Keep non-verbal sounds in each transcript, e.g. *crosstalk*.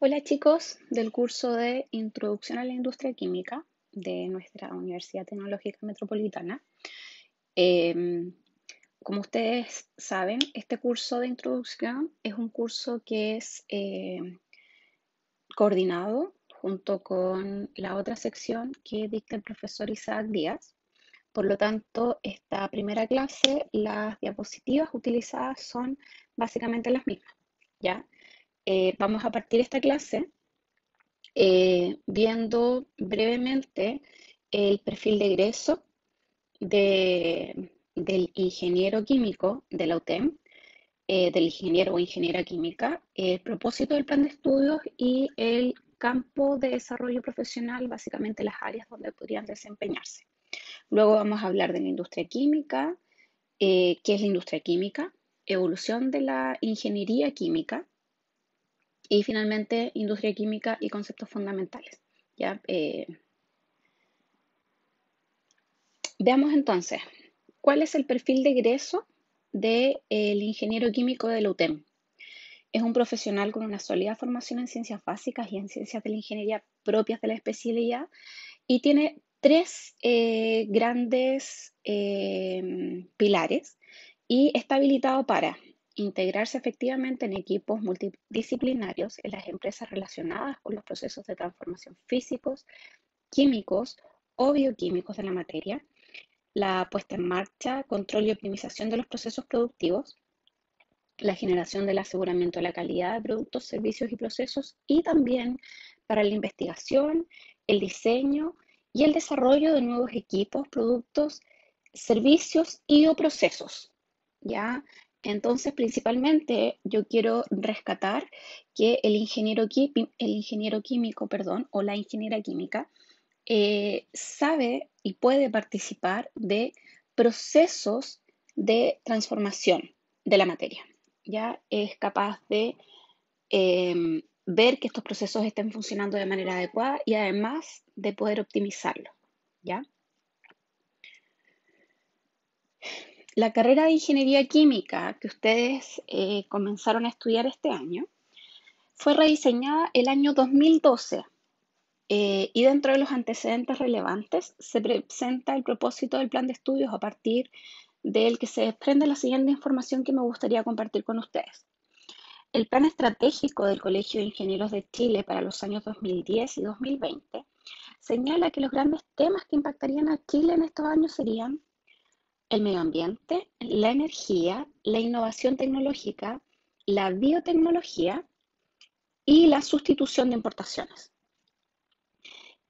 Hola chicos del curso de Introducción a la Industria Química de nuestra Universidad Tecnológica Metropolitana. Em, como ustedes saben, este curso de introducción es un curso que es em, coordinado junto con la otra sección que dicta el profesor Isaac Díaz. Por lo tanto, esta primera clase, las diapositivas utilizadas son básicamente las mismas, ¿ya? Eh, vamos a partir esta clase eh, viendo brevemente el perfil de egreso del ingeniero químico de la UTEM, eh, del ingeniero o ingeniera química, el propósito del plan de estudios y el campo de desarrollo profesional, básicamente las áreas donde podrían desempeñarse. Luego vamos a hablar de la industria química, qué es la industria química, evolución de la ingeniería química, y finalmente, industria química y conceptos fundamentales. Eh, veamos entonces, ¿cuál es el perfil de egreso del ingeniero químico de la UTEM? Es un profesional con una sólida formación en ciencias básicas y en ciencias de la ingeniería propias de la especialidad y tiene tres eh, grandes eh, pilares y está habilitado para integrarse efectivamente en equipos multidisciplinarios en las empresas relacionadas con los procesos de transformación físicos, químicos o bioquímicos de la materia, la puesta en marcha, control y optimización de los procesos productivos, la generación del aseguramiento de la calidad de productos, servicios y procesos y también para la investigación, el diseño y el desarrollo de nuevos equipos, productos, servicios y o procesos. ¿ya? Entonces, principalmente yo quiero rescatar que el ingeniero, el ingeniero químico, perdón, o la ingeniera química, eh, sabe y puede participar de procesos de transformación de la materia. Ya es capaz de em, ver que estos procesos estén funcionando de manera adecuada y además de poder optimizarlo. ¿ya? La carrera de ingeniería química que ustedes eh, comenzaron a estudiar este año fue rediseñada el año 2012 eh, y dentro de los antecedentes relevantes se presenta el propósito del plan de estudios a partir del que se desprende la siguiente información que me gustaría compartir con ustedes. El plan estratégico del Colegio de Ingenieros de Chile para los años 2010 y 2020 señala que los grandes temas que impactarían a Chile en estos años serían el medio ambiente, la energía, la innovación tecnológica, la biotecnología y la sustitución de importaciones.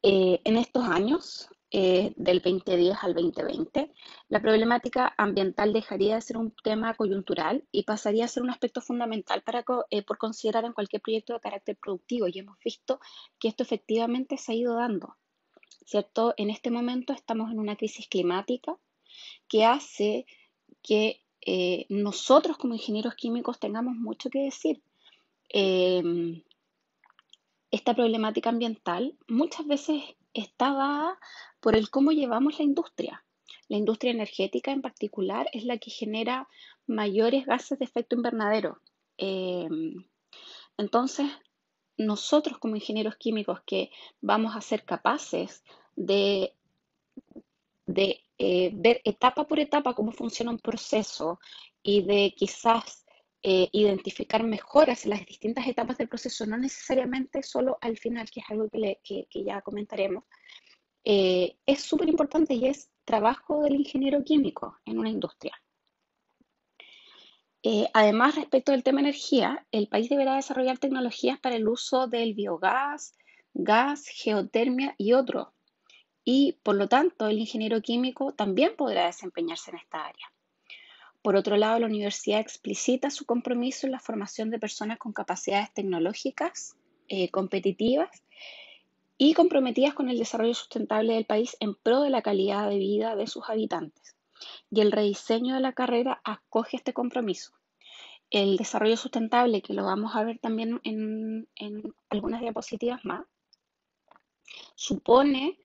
Eh, en estos años, eh, del 2010 al 2020, la problemática ambiental dejaría de ser un tema coyuntural y pasaría a ser un aspecto fundamental para, eh, por considerar en cualquier proyecto de carácter productivo. Y hemos visto que esto efectivamente se ha ido dando. ¿Cierto? En este momento estamos en una crisis climática que hace que eh, nosotros como ingenieros químicos tengamos mucho que decir. Em, esta problemática ambiental muchas veces está dada por el cómo llevamos la industria. La industria energética en particular es la que genera mayores gases de efecto invernadero. Em, entonces, nosotros como ingenieros químicos que vamos a ser capaces de, de eh, ver etapa por etapa cómo funciona un proceso y de quizás eh, identificar mejoras en las distintas etapas del proceso, no necesariamente solo al final, que es algo que, ya comentaremos, eh, es súper importante y es trabajo del ingeniero químico en una industria. además, respecto del tema energía, el país deberá desarrollar tecnologías para el uso del biogás, gas, geotermia y otros y por lo tanto el ingeniero químico también podrá desempeñarse en esta área. Por otro lado, la universidad explicita su compromiso en la formación de personas con capacidades tecnológicas, eh, competitivas y comprometidas con el desarrollo sustentable del país en pro de la calidad de vida de sus habitantes. Y el rediseño de la carrera acoge este compromiso. El desarrollo sustentable, que lo vamos a ver también en, en algunas diapositivas más, supone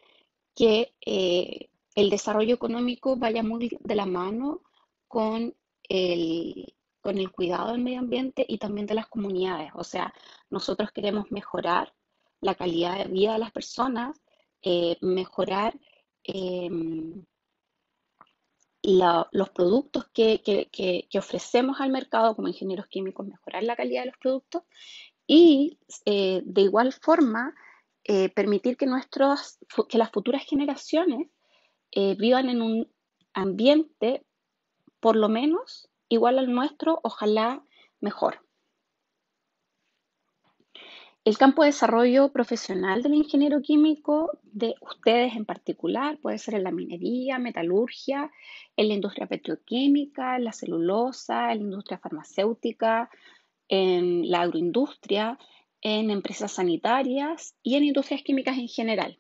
que eh, el desarrollo económico vaya muy de la mano con el, con el cuidado del medio ambiente y también de las comunidades. O sea, nosotros queremos mejorar la calidad de vida de las personas, eh, mejorar em, los productos que, que, ofrecemos al mercado como ingenieros químicos, mejorar la calidad de los productos y eh, de igual forma eh, permitir que, nuestros, que las futuras generaciones eh, vivan en un ambiente por lo menos igual al nuestro, ojalá mejor. El campo de desarrollo profesional del ingeniero químico, de ustedes en particular, puede ser en la minería, metalurgia, en la industria petroquímica, en la celulosa, en la industria farmacéutica, en la agroindustria, en empresas sanitarias y en industrias químicas en general.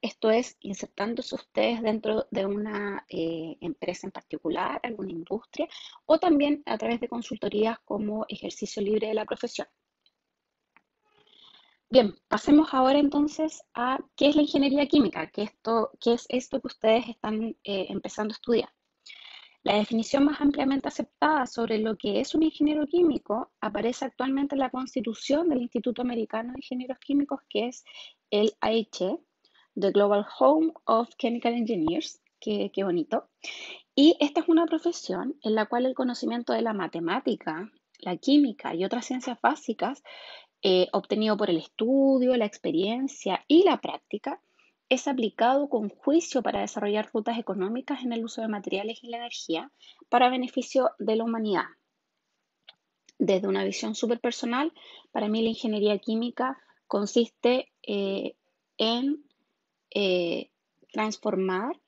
Esto es, insertándose ustedes dentro de una eh, empresa en particular, alguna industria, o también a través de consultorías como ejercicio libre de la profesión. Bien, pasemos ahora entonces a qué es la ingeniería química, qué, es esto que ustedes están eh, empezando a estudiar. La definición más ampliamente aceptada sobre lo que es un ingeniero químico aparece actualmente en la constitución del Instituto Americano de Ingenieros Químicos, que es el AIC, The Global Home of Chemical Engineers, qué, qué bonito. Y esta es una profesión en la cual el conocimiento de la matemática, la química y otras ciencias básicas eh, obtenido por el estudio, la experiencia y la práctica, es aplicado con juicio para desarrollar rutas económicas en el uso de materiales y la energía para beneficio de la humanidad. Desde una visión súper personal, para mí la ingeniería química consiste eh, en eh, transformar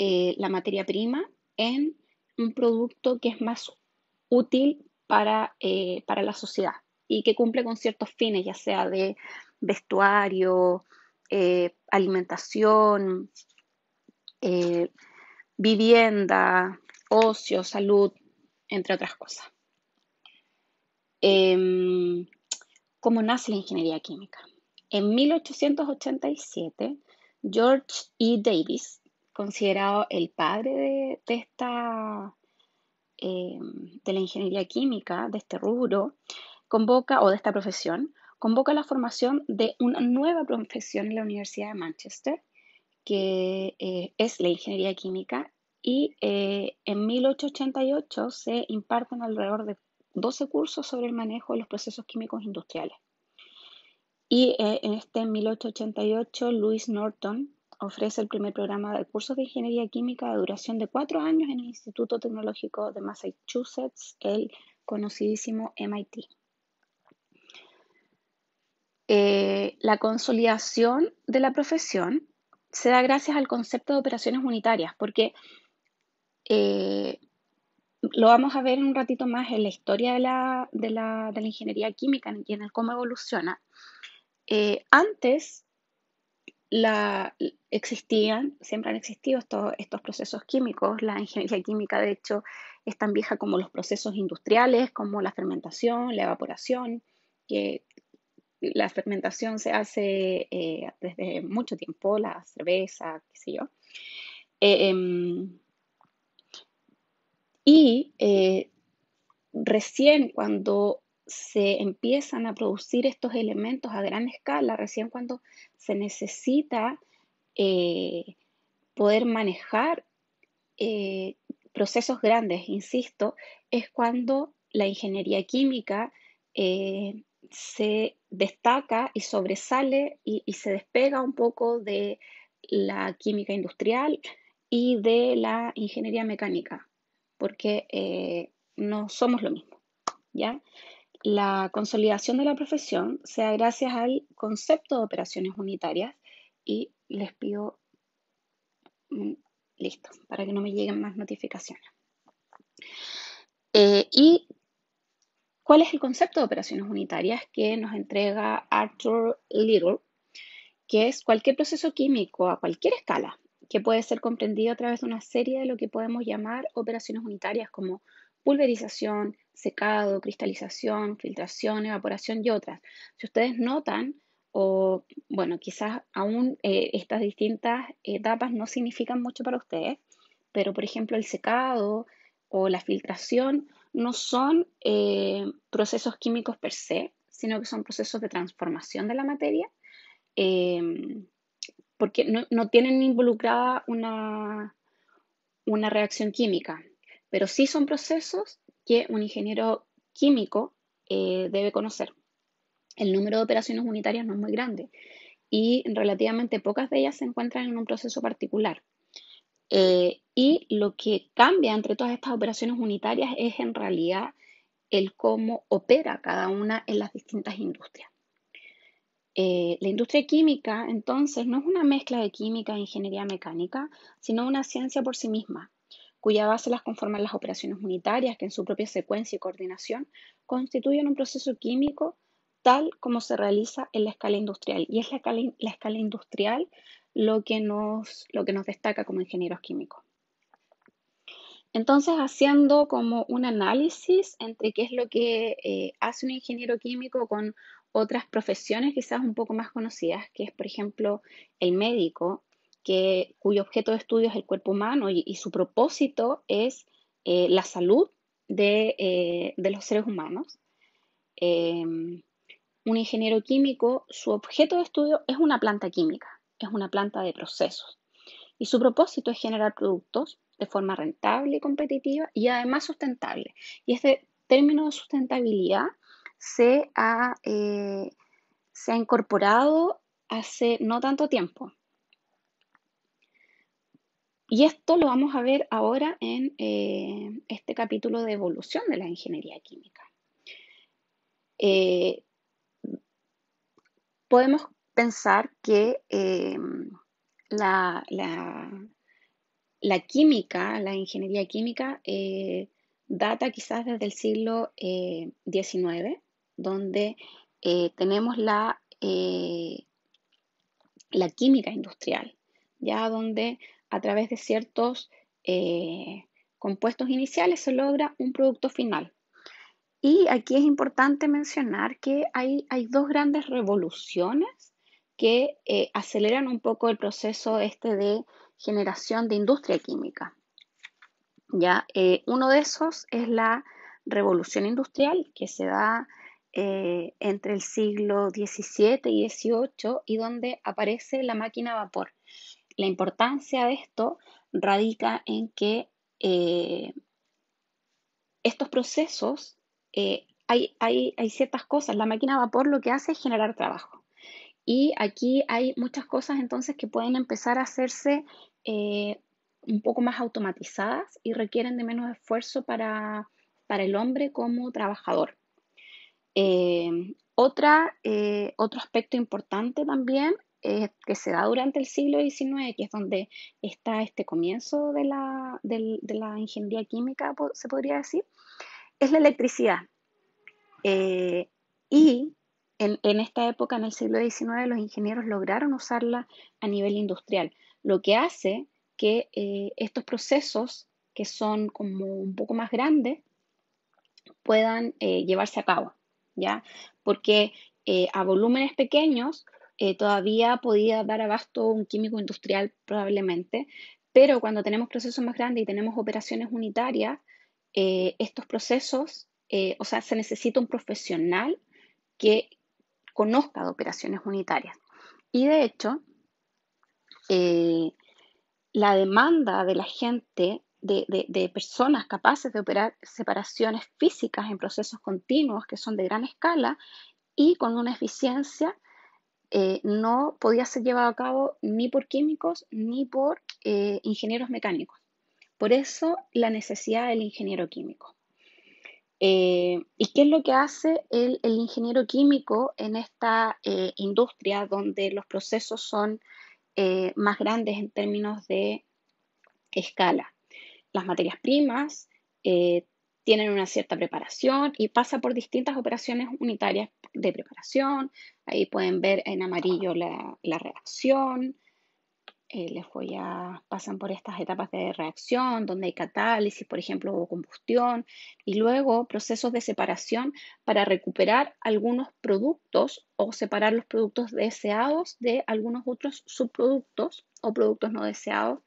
la materia prima en un producto que es más útil para, para la sociedad y que cumple con ciertos fines, ya sea de vestuario, eh, alimentación, eh, vivienda, ocio, salud, entre otras cosas. Em, ¿Cómo nace la ingeniería química? En 1887, George E. Davis, considerado el padre de, esta, em, de la ingeniería química, de este rubro, convoca, o de esta profesión, convoca la formación de una nueva profesión en la Universidad de Manchester, que eh, es la ingeniería química, y eh, en 1888 se imparten alrededor de 12 cursos sobre el manejo de los procesos químicos industriales. Y eh, en este 1888, Louis Norton ofrece el primer programa de cursos de ingeniería química de duración de cuatro años en el Instituto Tecnológico de Massachusetts, el conocidísimo MIT. Eh, la consolidación de la profesión se da gracias al concepto de operaciones unitarias, porque eh, lo vamos a ver un ratito más en la historia de la, ingeniería química en el cómo evoluciona. Eh, antes la, existían, siempre han existido estos, estos procesos químicos. La ingeniería química, de hecho, es tan vieja como los procesos industriales, como la fermentación, la evaporación, que la fermentación se hace eh, desde mucho tiempo, la cerveza, qué sé yo. Eh, em, y eh, recién cuando se empiezan a producir estos elementos a gran escala, recién cuando se necesita poder manejar procesos grandes, insisto, es cuando la ingeniería química se destaca y sobresale y, se despega un poco de la química industrial y de la ingeniería mecánica, porque eh, no somos lo mismo, ¿ya? La consolidación de la profesión se da gracias al concepto de operaciones unitarias y les pido, mm, listo, para que no me lleguen más notificaciones. Eh, y ¿Cuál es el concepto de operaciones unitarias que nos entrega Arthur Little? Que es cualquier proceso químico a cualquier escala que puede ser comprendido a través de una serie de lo que podemos llamar operaciones unitarias como pulverización, secado, cristalización, filtración, evaporación y otras. Si ustedes notan, o bueno, quizás aún eh, estas distintas etapas no significan mucho para ustedes, pero por ejemplo el secado o la filtración no son eh, procesos químicos per se, sino que son procesos de transformación de la materia, em, porque no, tienen involucrada una, una reacción química, pero sí son procesos que un ingeniero químico eh, debe conocer. El número de operaciones unitarias no es muy grande y relativamente pocas de ellas se encuentran en un proceso particular. Eh, y lo que cambia entre todas estas operaciones unitarias es en realidad el cómo opera cada una en las distintas industrias. Eh, la industria química, entonces, no es una mezcla de química e ingeniería mecánica, sino una ciencia por sí misma, cuya base las conforman las operaciones unitarias, que en su propia secuencia y coordinación constituyen un proceso químico tal como se realiza en la escala industrial. Y es la escala, industrial lo que, nos, lo que nos destaca como ingenieros químicos. Entonces, haciendo como un análisis entre qué es lo que eh, hace un ingeniero químico con otras profesiones quizás un poco más conocidas, que es, por ejemplo, el médico, que, cuyo objeto de estudio es el cuerpo humano y, su propósito es eh, la salud de, eh, de, los seres humanos. Un ingeniero químico, su objeto de estudio es una planta química, es una planta de procesos. Y su propósito es generar productos de forma rentable y competitiva y además sustentable. Y este término de sustentabilidad se ha, eh, se ha incorporado hace no tanto tiempo. Y esto lo vamos a ver ahora en eh, este capítulo de evolución de la ingeniería química. Eh, podemos pensar que la, la, química, la ingeniería química, data quizás desde el siglo XIX, donde eh, tenemos la, eh, la química industrial, ya donde a través de ciertos eh, compuestos iniciales se logra un producto final. Y aquí es importante mencionar que hay, hay dos grandes revoluciones que aceleran un poco el proceso este de generación de industria química. Ya, uno de esos es la revolución industrial que se da eh, entre el siglo XVII y XVIII y donde aparece la máquina a vapor. La importancia de esto radica en que eh, estos procesos, eh, hay, hay, hay, ciertas cosas, la máquina a vapor lo que hace es generar trabajo. Y aquí hay muchas cosas entonces que pueden empezar a hacerse un poco más automatizadas y requieren de menos esfuerzo para, para el hombre como trabajador. Eh, otra, eh, otro aspecto importante también eh, que se da durante el siglo XIX, que es donde está este comienzo de la, ingeniería química, se podría decir, es la electricidad. y en, en, esta época, en el siglo XIX, los ingenieros lograron usarla a nivel industrial, lo que hace que estos procesos, que son como un poco más grandes, puedan llevarse a cabo. ¿ya? Porque eh, a volúmenes pequeños eh, todavía podía dar abasto un químico industrial probablemente, pero cuando tenemos procesos más grandes y tenemos operaciones unitarias, eh, estos procesos, o sea, se necesita un profesional que conozca de operaciones unitarias. Y de hecho, la demanda de la gente de, personas capaces de operar separaciones físicas en procesos continuos que son de gran escala y con una eficiencia eh, no podía ser llevado a cabo ni por químicos ni por eh, ingenieros mecánicos. Por eso la necesidad del ingeniero químico. Eh, ¿Y qué es lo que hace el, ingeniero químico en esta industria donde los procesos son más grandes en términos de escala? las materias primas eh, tienen una cierta preparación y pasa por distintas operaciones unitarias de preparación. Ahí pueden ver en amarillo la, reacción. Eh, les voy a, pasan por estas etapas de reacción, donde hay catálisis, por ejemplo, o combustión, y luego procesos de separación para recuperar algunos productos o separar los productos deseados de algunos otros subproductos o productos no deseados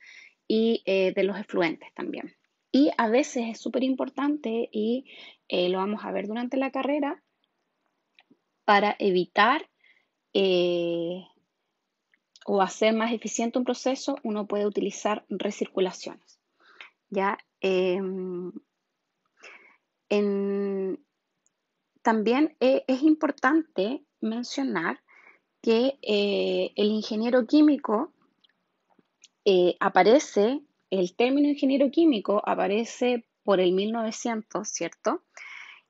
y eh, de los efluentes también. Y a veces es súper importante y eh, lo vamos a ver durante la carrera para evitar o hacer más eficiente un proceso, uno puede utilizar recirculaciones. ¿ya? Em, también e, es importante mencionar que eh, el ingeniero químico eh, aparece, el término ingeniero químico aparece por el 1900, ¿cierto?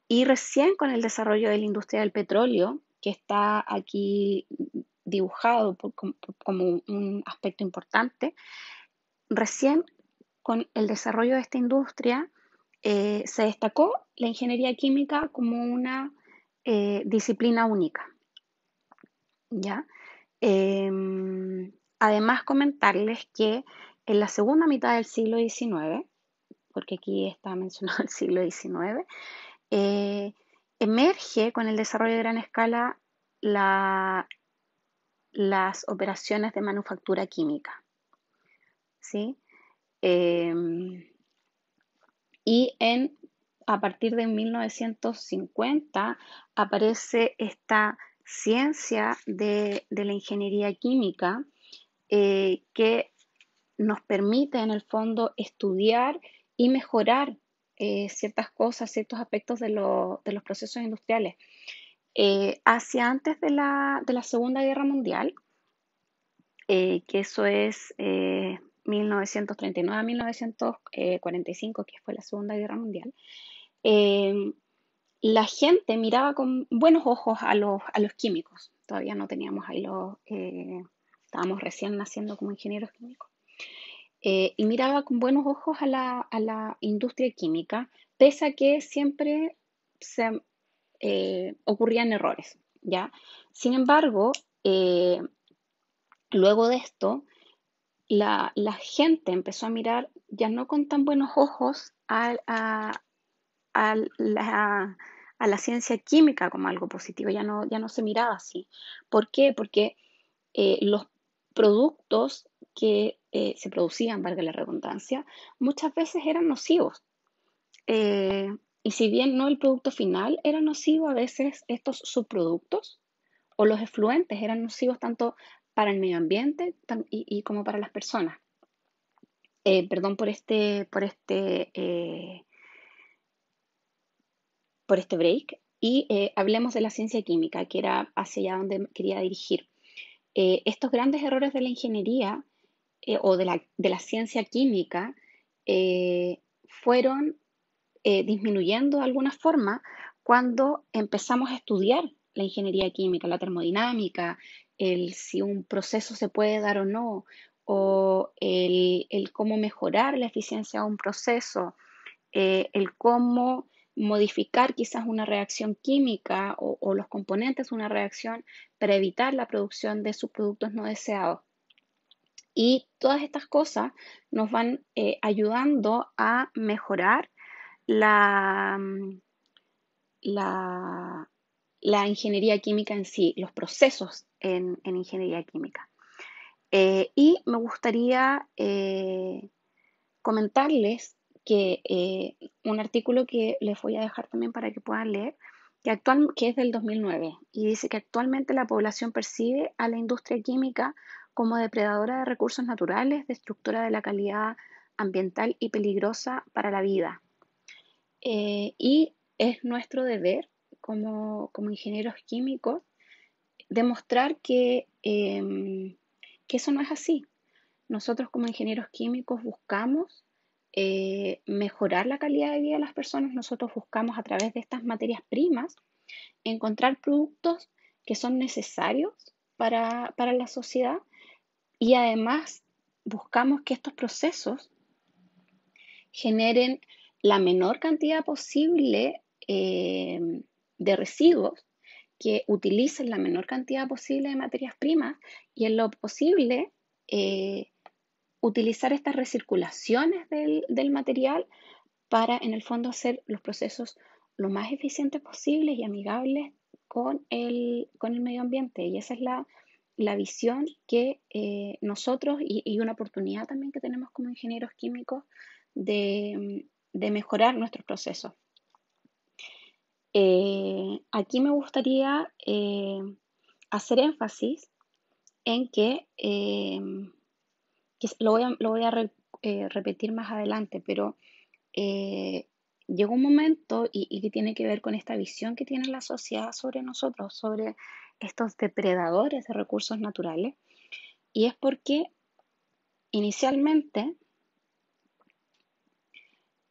Y recién con el desarrollo de la industria del petróleo, que está aquí dibujado como, un aspecto importante, recién con el desarrollo de esta industria eh, se destacó la ingeniería química como una eh, disciplina única. ¿ya? Em, además, comentarles que en la segunda mitad del siglo XIX, porque aquí está mencionado el siglo XIX, eh, emerge con el desarrollo de gran escala las operaciones de manufactura química. ¿sí? Em, y en, a partir de 1950 aparece esta ciencia de, la ingeniería química eh, que nos permite en el fondo estudiar y mejorar eh, ciertas cosas, ciertos aspectos de, los procesos industriales. Eh, hacia antes de la, Segunda Guerra Mundial, que eso es 1939 a 1945, que fue la Segunda Guerra Mundial, la gente miraba con buenos ojos a los, a los químicos. Todavía no teníamos ahí los, eh, estábamos recién naciendo como ingenieros químicos. Eh, y miraba con buenos ojos a la, industria química, pese a que siempre se eh, ocurrían errores, ¿ya? Sin embargo, luego de esto, la, gente empezó a mirar ya no con tan buenos ojos a, la, ciencia química como algo positivo, ya no, ya no se miraba así. ¿Por qué? Porque eh, los productos que eh, se producían, valga la redundancia, muchas veces eran nocivos. Eh, y si bien no el producto final era nocivo, a veces estos subproductos o los efluentes eran nocivos tanto para el medio ambiente y, como para las personas. perdón por este, por este por este break y eh, hablemos de la ciencia química, que era hacia allá donde quería dirigir. Eh, estos grandes errores de la ingeniería eh, o de la, de la, ciencia química fueron disminuyendo de alguna forma cuando empezamos a estudiar la ingeniería química, la termodinámica, el si un proceso se puede dar o no, o el, cómo mejorar la eficiencia de un proceso, el cómo modificar quizás una reacción química o, los componentes de una reacción para evitar la producción de subproductos no deseados. Y todas estas cosas nos van eh, ayudando a mejorar la, la, ingeniería química en sí, los procesos en, ingeniería química. Eh, y me gustaría eh, comentarles que eh, un artículo que les voy a dejar también para que puedan leer, que, actual, que es del 2009, y dice que actualmente la población percibe a la industria química como depredadora de recursos naturales, destructora de la calidad ambiental y peligrosa para la vida. Eh, y es nuestro deber como, como ingenieros químicos demostrar que, em, que eso no es así. Nosotros como ingenieros químicos buscamos eh, mejorar la calidad de vida de las personas, nosotros buscamos a través de estas materias primas encontrar productos que son necesarios para, la sociedad y además buscamos que estos procesos generen la menor cantidad posible eh, de residuos, que utilicen la menor cantidad posible de materias primas y en lo posible eh, utilizar estas recirculaciones del, material para, en el fondo, hacer los procesos lo más eficientes posibles y amigables con el, con el medio ambiente. Y esa es la, visión que eh, nosotros y, una oportunidad también que tenemos como ingenieros químicos de, mejorar nuestros procesos. Eh, aquí me gustaría eh, hacer énfasis en que, lo voy a, repetir más adelante, pero llegó un momento y, que tiene que ver con esta visión que tiene la sociedad sobre nosotros, sobre estos depredadores de recursos naturales, y es porque inicialmente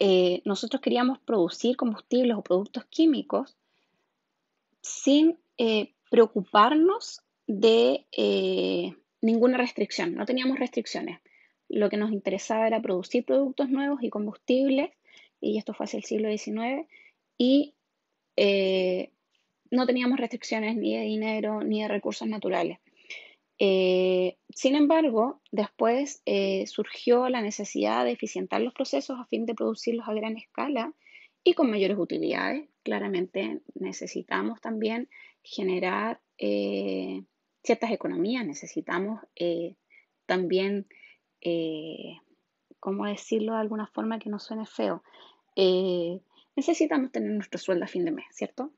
eh, nosotros queríamos producir combustibles o productos químicos sin eh, preocuparnos de eh, ninguna restricción, no teníamos restricciones. Lo que nos interesaba era producir productos nuevos y combustibles y esto fue hacia el siglo XIX, y no teníamos restricciones ni de dinero ni de recursos naturales. Eh, sin embargo, después eh, surgió la necesidad de eficientar los procesos a fin de producirlos a gran escala y con mayores utilidades. Claramente necesitamos también generar ciertas economías, necesitamos también ¿cómo decirlo de alguna forma que no suene feo? Eh, necesitamos tener nuestro sueldo a fin de mes, ¿cierto?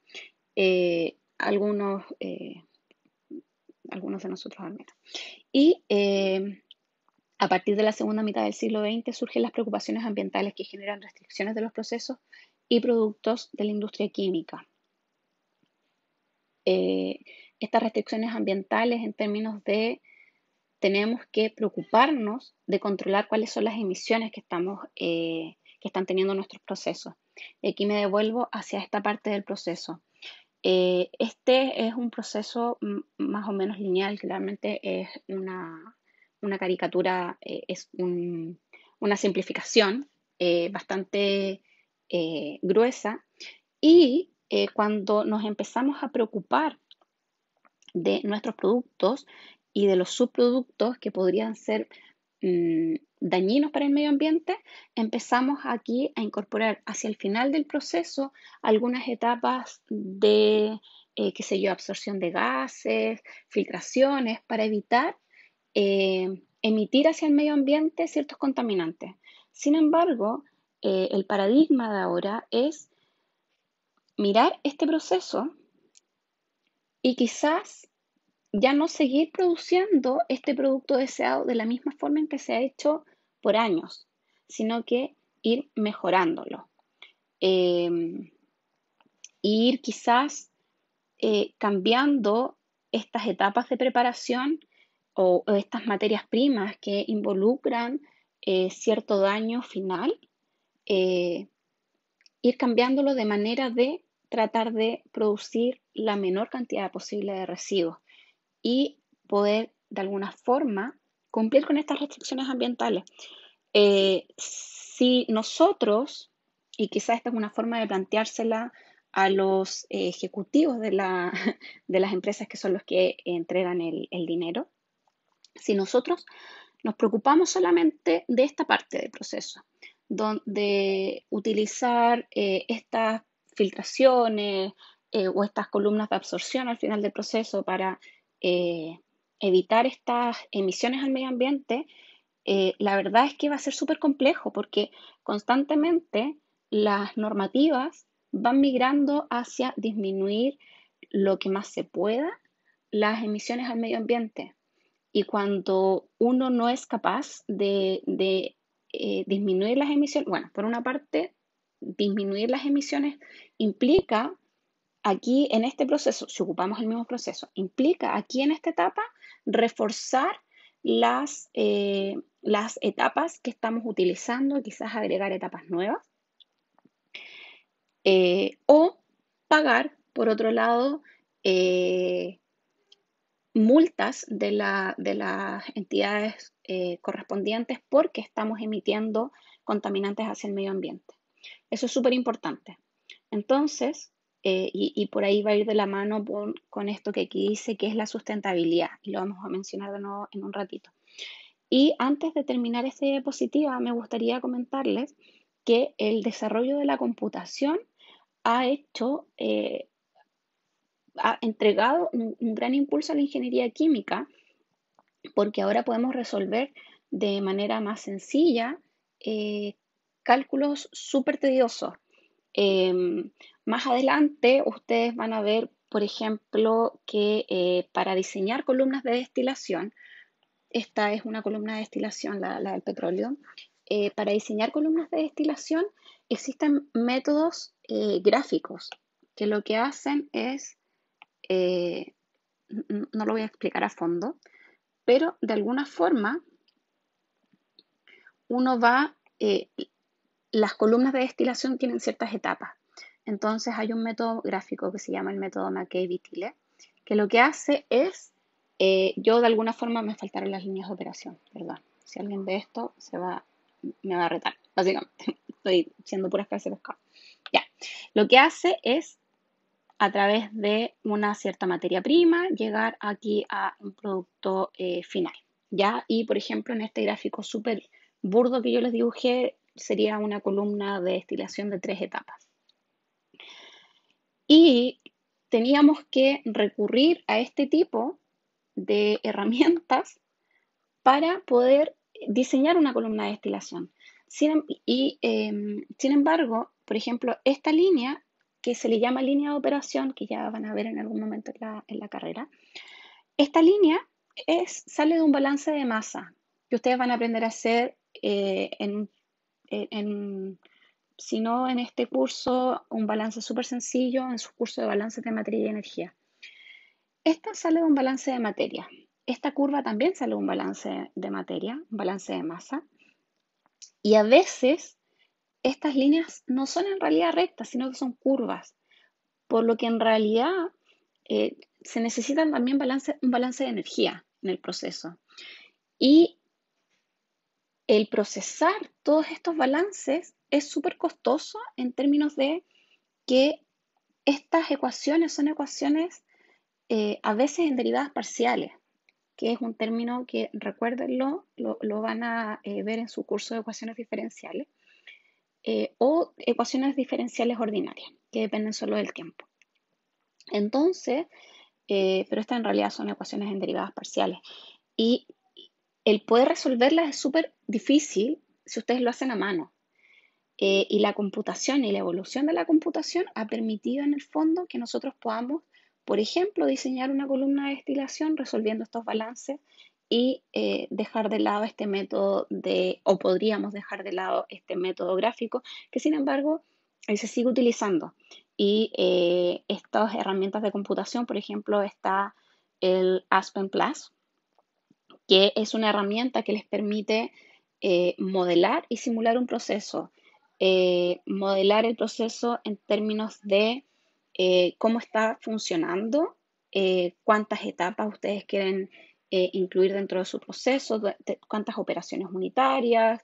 Eh, algunos, eh, algunos de nosotros al menos. Y a partir de la segunda mitad del siglo XX surgen las preocupaciones ambientales que generan restricciones de los procesos y productos de la industria química. estas restricciones ambientales en términos de tenemos que preocuparnos de controlar cuáles son las emisiones que, estamos, eh, que están teniendo nuestros procesos. Y aquí me devuelvo hacia esta parte del proceso. Eh, este es un proceso más o menos lineal, claramente es una, caricatura, eh, es una simplificación bastante gruesa. Y cuando nos empezamos a preocupar de nuestros productos, y de los subproductos que podrían ser mm, dañinos para el medio ambiente, empezamos aquí a incorporar hacia el final del proceso algunas etapas de, eh, qué sé yo, absorción de gases, filtraciones, para evitar eh, emitir hacia el medio ambiente ciertos contaminantes. Sin embargo, eh, el paradigma de ahora es mirar este proceso y quizás ya no seguir produciendo este producto deseado de la misma forma en que se ha hecho por años, sino que ir mejorándolo. Em, ir quizás eh, cambiando estas etapas de preparación o, estas materias primas que involucran eh, cierto daño final, eh, ir cambiándolo de manera de tratar de producir la menor cantidad posible de residuos y poder de alguna forma cumplir con estas restricciones ambientales. Eh, si nosotros, y quizás esta es una forma de planteársela a los ejecutivos de, la, *laughs* de, las empresas que son los que entregan el, dinero, si nosotros nos preocupamos solamente de esta parte del proceso, de utilizar eh, estas filtraciones eh, o estas columnas de absorción al final del proceso para eh, evitar estas emisiones al medio ambiente, eh, la verdad es que va a ser súper complejo porque constantemente las normativas van migrando hacia disminuir lo que más se pueda las emisiones al medio ambiente. Y cuando uno no es capaz de, eh, disminuir las emisiones, bueno, por una parte, disminuir las emisiones implica aquí en este proceso, si ocupamos el mismo proceso, implica aquí en esta etapa reforzar las, eh, las etapas que estamos utilizando, quizás agregar etapas nuevas, eh, o pagar, por otro lado, eh, multas de, de, las entidades correspondientes porque estamos emitiendo contaminantes hacia el medio ambiente. Eso es súper importante. Entonces, eh, y, por ahí va a ir de la mano con, esto que aquí dice que es la sustentabilidad, y lo vamos a mencionar de nuevo en un ratito. Y antes de terminar esta diapositiva, me gustaría comentarles que el desarrollo de la computación ha hecho, eh, ha entregado un, gran impulso a la ingeniería química, porque ahora podemos resolver de manera más sencilla eh, cálculos súper tediosos. Em, más adelante ustedes van a ver, por ejemplo, que eh, para diseñar columnas de destilación, esta es una columna de destilación, la, del petróleo, eh, para diseñar columnas de destilación existen métodos eh, gráficos que lo que hacen es, no lo voy a explicar a fondo, pero de alguna forma uno va, las columnas de destilación tienen ciertas etapas. Entonces hay un método gráfico que se llama el método McKay-Vitile, que lo que hace es, eh, yo de alguna forma me faltaron las líneas de operación, ¿verdad? Si alguien ve esto, se va, me va a retar, básicamente. *laughs* Estoy siendo pura especie de pescado. Ya, lo que hace es, a través de una cierta materia prima, llegar aquí a un producto eh, final, ¿ya? Y, por ejemplo, en este gráfico súper burdo que yo les dibujé, sería una columna de destilación de tres etapas. Y teníamos que recurrir a este tipo de herramientas para poder diseñar una columna de destilación. Sin, em, y, em, sin embargo, por ejemplo, esta línea que se le llama línea de operación, que ya van a ver en algún momento en la, carrera, esta línea es, sale de un balance de masa que ustedes van a aprender a hacer eh, en, en, si no en este curso, un balance súper sencillo en su curso de balance de materia y energía. Esta sale de un balance de materia. Esta curva también sale de un balance de materia, un balance de masa. Y a veces estas líneas no son en realidad rectas, sino que son curvas. Por lo que en realidad eh, se necesita también balance, un balance de energía en el proceso. Y el procesar todos estos balances es súper costoso en términos de que estas ecuaciones son ecuaciones eh, a veces en derivadas parciales, que es un término que, recuérdenlo, lo, van a eh, ver en su curso de ecuaciones diferenciales, eh, o ecuaciones diferenciales ordinarias, que dependen solo del tiempo. Entonces, pero estas en realidad son ecuaciones en derivadas parciales. Y el poder resolverlas es súper difícil si ustedes lo hacen a mano. Eh, y la computación y la evolución de la computación ha permitido en el fondo que nosotros podamos, por ejemplo, diseñar una columna de destilación resolviendo estos balances y eh, dejar de lado este método de, o podríamos dejar de lado este método gráfico, que sin embargo se sigue utilizando. Y eh, estas herramientas de computación, por ejemplo, está el Aspen Plus, que es una herramienta que les permite eh, modelar y simular un proceso. Eh, modelar el proceso en términos de eh, cómo está funcionando, cuántas etapas ustedes quieren incluir dentro de su proceso, cuántas operaciones unitarias,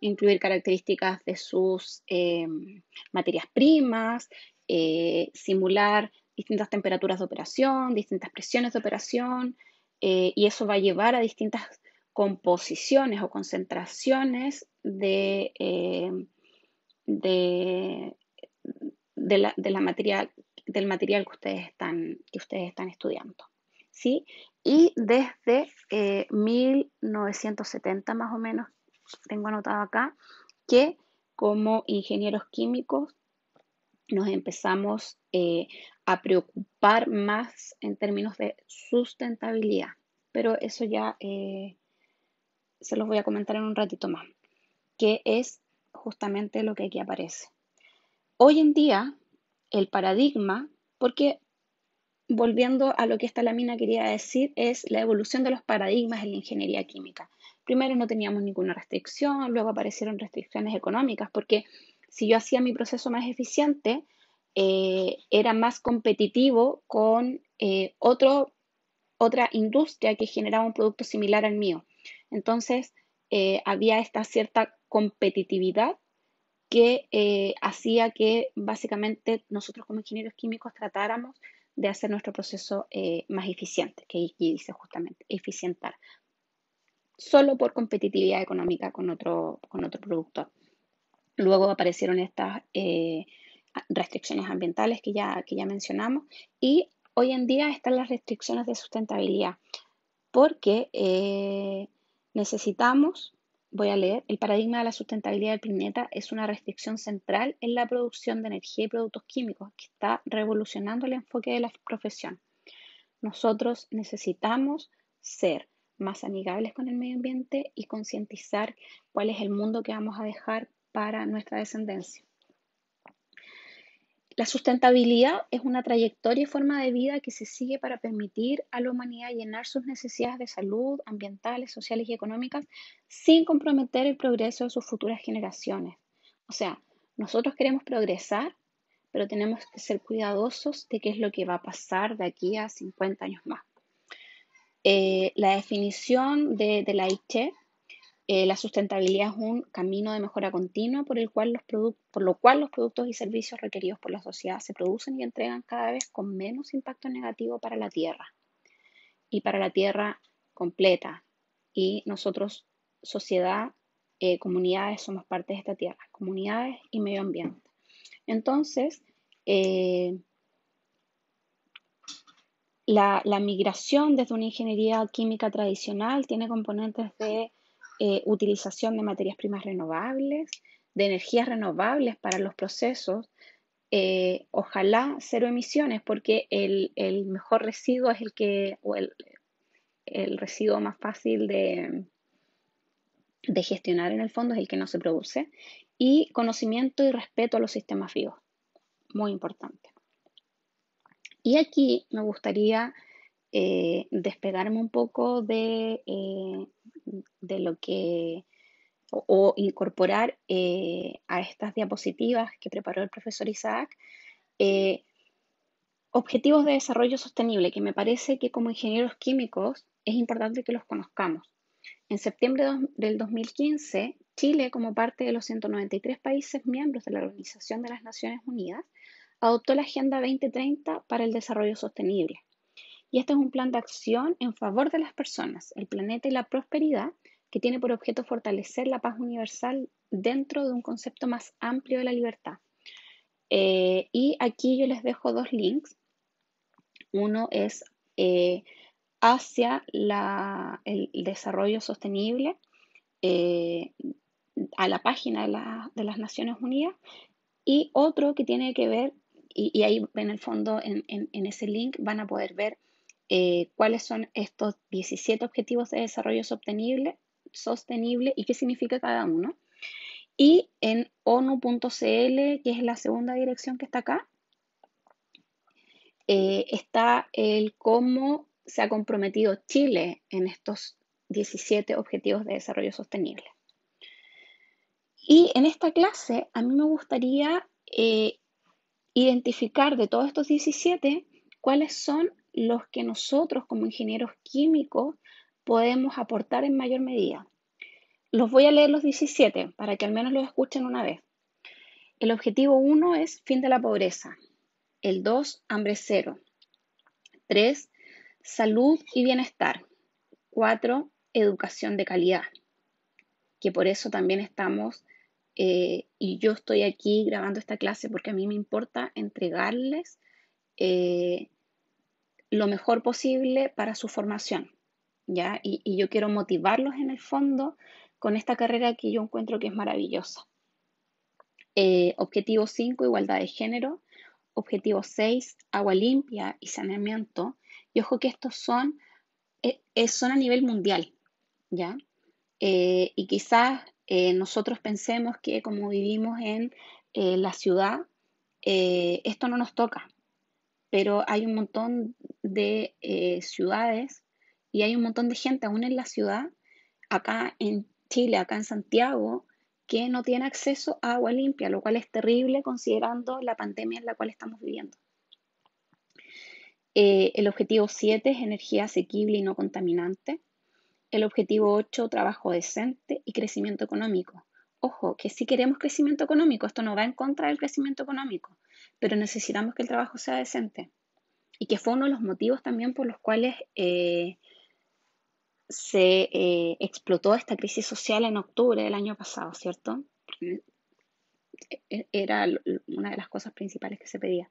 incluir características de sus materias primas, simular distintas temperaturas de operación, distintas presiones de operación, eh, y eso va a llevar a distintas composiciones o concentraciones de, eh, de, la, material, del material que ustedes están, que ustedes están estudiando. ¿sí? Y desde 1970 eh, más o menos, tengo anotado acá, que como ingenieros químicos nos empezamos a preocupar más en términos de sustentabilidad. Pero eso ya eh, se los voy a comentar en un ratito más, que es justamente lo que aquí aparece. Hoy en día, el paradigma, porque volviendo a lo que esta lámina quería decir, es la evolución de los paradigmas en la ingeniería química. Primero no teníamos ninguna restricción, luego aparecieron restricciones económicas, porque si yo hacía mi proceso más eficiente, eh, era más competitivo con eh, otro, otra industria que generaba un producto similar al mío. Entonces, eh, había esta cierta competitividad que hacía que básicamente nosotros como ingenieros químicos tratáramos de hacer nuestro proceso más eficiente, que aquí dice justamente, eficientar, solo por competitividad económica con otro, con otro productor. Luego aparecieron estas restricciones ambientales que ya, que ya mencionamos y hoy en día están las restricciones de sustentabilidad porque eh, necesitamos voy a leer, el paradigma de la sustentabilidad del planeta es una restricción central en la producción de energía y productos químicos que está revolucionando el enfoque de la profesión. Nosotros necesitamos ser más amigables con el medio ambiente y concientizar cuál es el mundo que vamos a dejar para nuestra descendencia. La sustentabilidad es una trayectoria y forma de vida que se sigue para permitir a la humanidad llenar sus necesidades de salud, ambientales, sociales y económicas sin comprometer el progreso de sus futuras generaciones. O sea, nosotros queremos progresar, pero tenemos que ser cuidadosos de qué es lo que va a pasar de aquí a 50 años más. Eh, la definición de, de la IT eh, la sustentabilidad es un camino de mejora continua por, el cual los por lo cual los productos y servicios requeridos por la sociedad se producen y entregan cada vez con menos impacto negativo para la Tierra y para la Tierra completa. Y nosotros, sociedad, eh, comunidades, somos parte de esta Tierra, comunidades y medio ambiente. Entonces, eh, la, la migración desde una ingeniería química tradicional tiene componentes de eh, utilización de materias primas renovables, de energías renovables para los procesos, eh, ojalá cero emisiones, porque el, mejor residuo es el que, o el, residuo más fácil de, de gestionar en el fondo es el que no se produce, y conocimiento y respeto a los sistemas vivos, muy importante. Y aquí me gustaría eh, despegarme un poco de, de lo que, o, incorporar eh, a estas diapositivas que preparó el profesor Isaac, eh, objetivos de desarrollo sostenible, que me parece que como ingenieros químicos es importante que los conozcamos. En septiembre del 2015, Chile, como parte de los 193 países miembros de la Organización de las Naciones Unidas, adoptó la Agenda 2030 para el Desarrollo Sostenible. Y este es un plan de acción en favor de las personas, el planeta y la prosperidad que tiene por objeto fortalecer la paz universal dentro de un concepto más amplio de la libertad. Eh, y aquí yo les dejo dos links. Uno es eh, hacia el, desarrollo sostenible eh, a la página de, las Naciones Unidas y otro que tiene que ver, y, ahí en el fondo en, en, ese link van a poder ver cuáles son estos 17 objetivos de desarrollo sostenible sostenible y qué significa cada uno. Y en ONU.cl, que es la segunda dirección que está acá, eh, está el cómo se ha comprometido Chile en estos 17 Objetivos de Desarrollo Sostenible. Y en esta clase a mí me gustaría eh, identificar de todos estos 17 cuáles son los que nosotros como ingenieros químicos podemos aportar en mayor medida. Los voy a leer los 17 para que al menos los escuchen una vez. El objetivo 1 es fin de la pobreza. El 2, hambre cero. 3, salud y bienestar. 4, educación de calidad. Que por eso también estamos, eh, y yo estoy aquí grabando esta clase porque a mí me importa entregarles eh, lo mejor posible para su formación. ¿ya? Y, yo quiero motivarlos en el fondo con esta carrera que yo encuentro que es maravillosa. Eh, objetivo 5, igualdad de género. Objetivo 6, agua limpia y saneamiento. Y ojo que estos son, eh, eh, son a nivel mundial, ¿ya? y quizás nosotros pensemos que como vivimos en la ciudad, esto no nos toca, pero hay un montón de ciudades y hay un montón de gente aún en la ciudad, acá en Chile, acá en Santiago, que no tiene acceso a agua limpia, lo cual es terrible considerando la pandemia en la cual estamos viviendo. Eh, el objetivo 7 es energía asequible y no contaminante. El objetivo 8, trabajo decente y crecimiento económico. Ojo, que si queremos crecimiento económico, esto no va en contra del crecimiento económico, pero necesitamos que el trabajo sea decente. Y que fue uno de los motivos también por los cuales eh, se eh, explotó esta crisis social en octubre del año pasado, ¿cierto? E-, era una de las cosas principales que se pedía.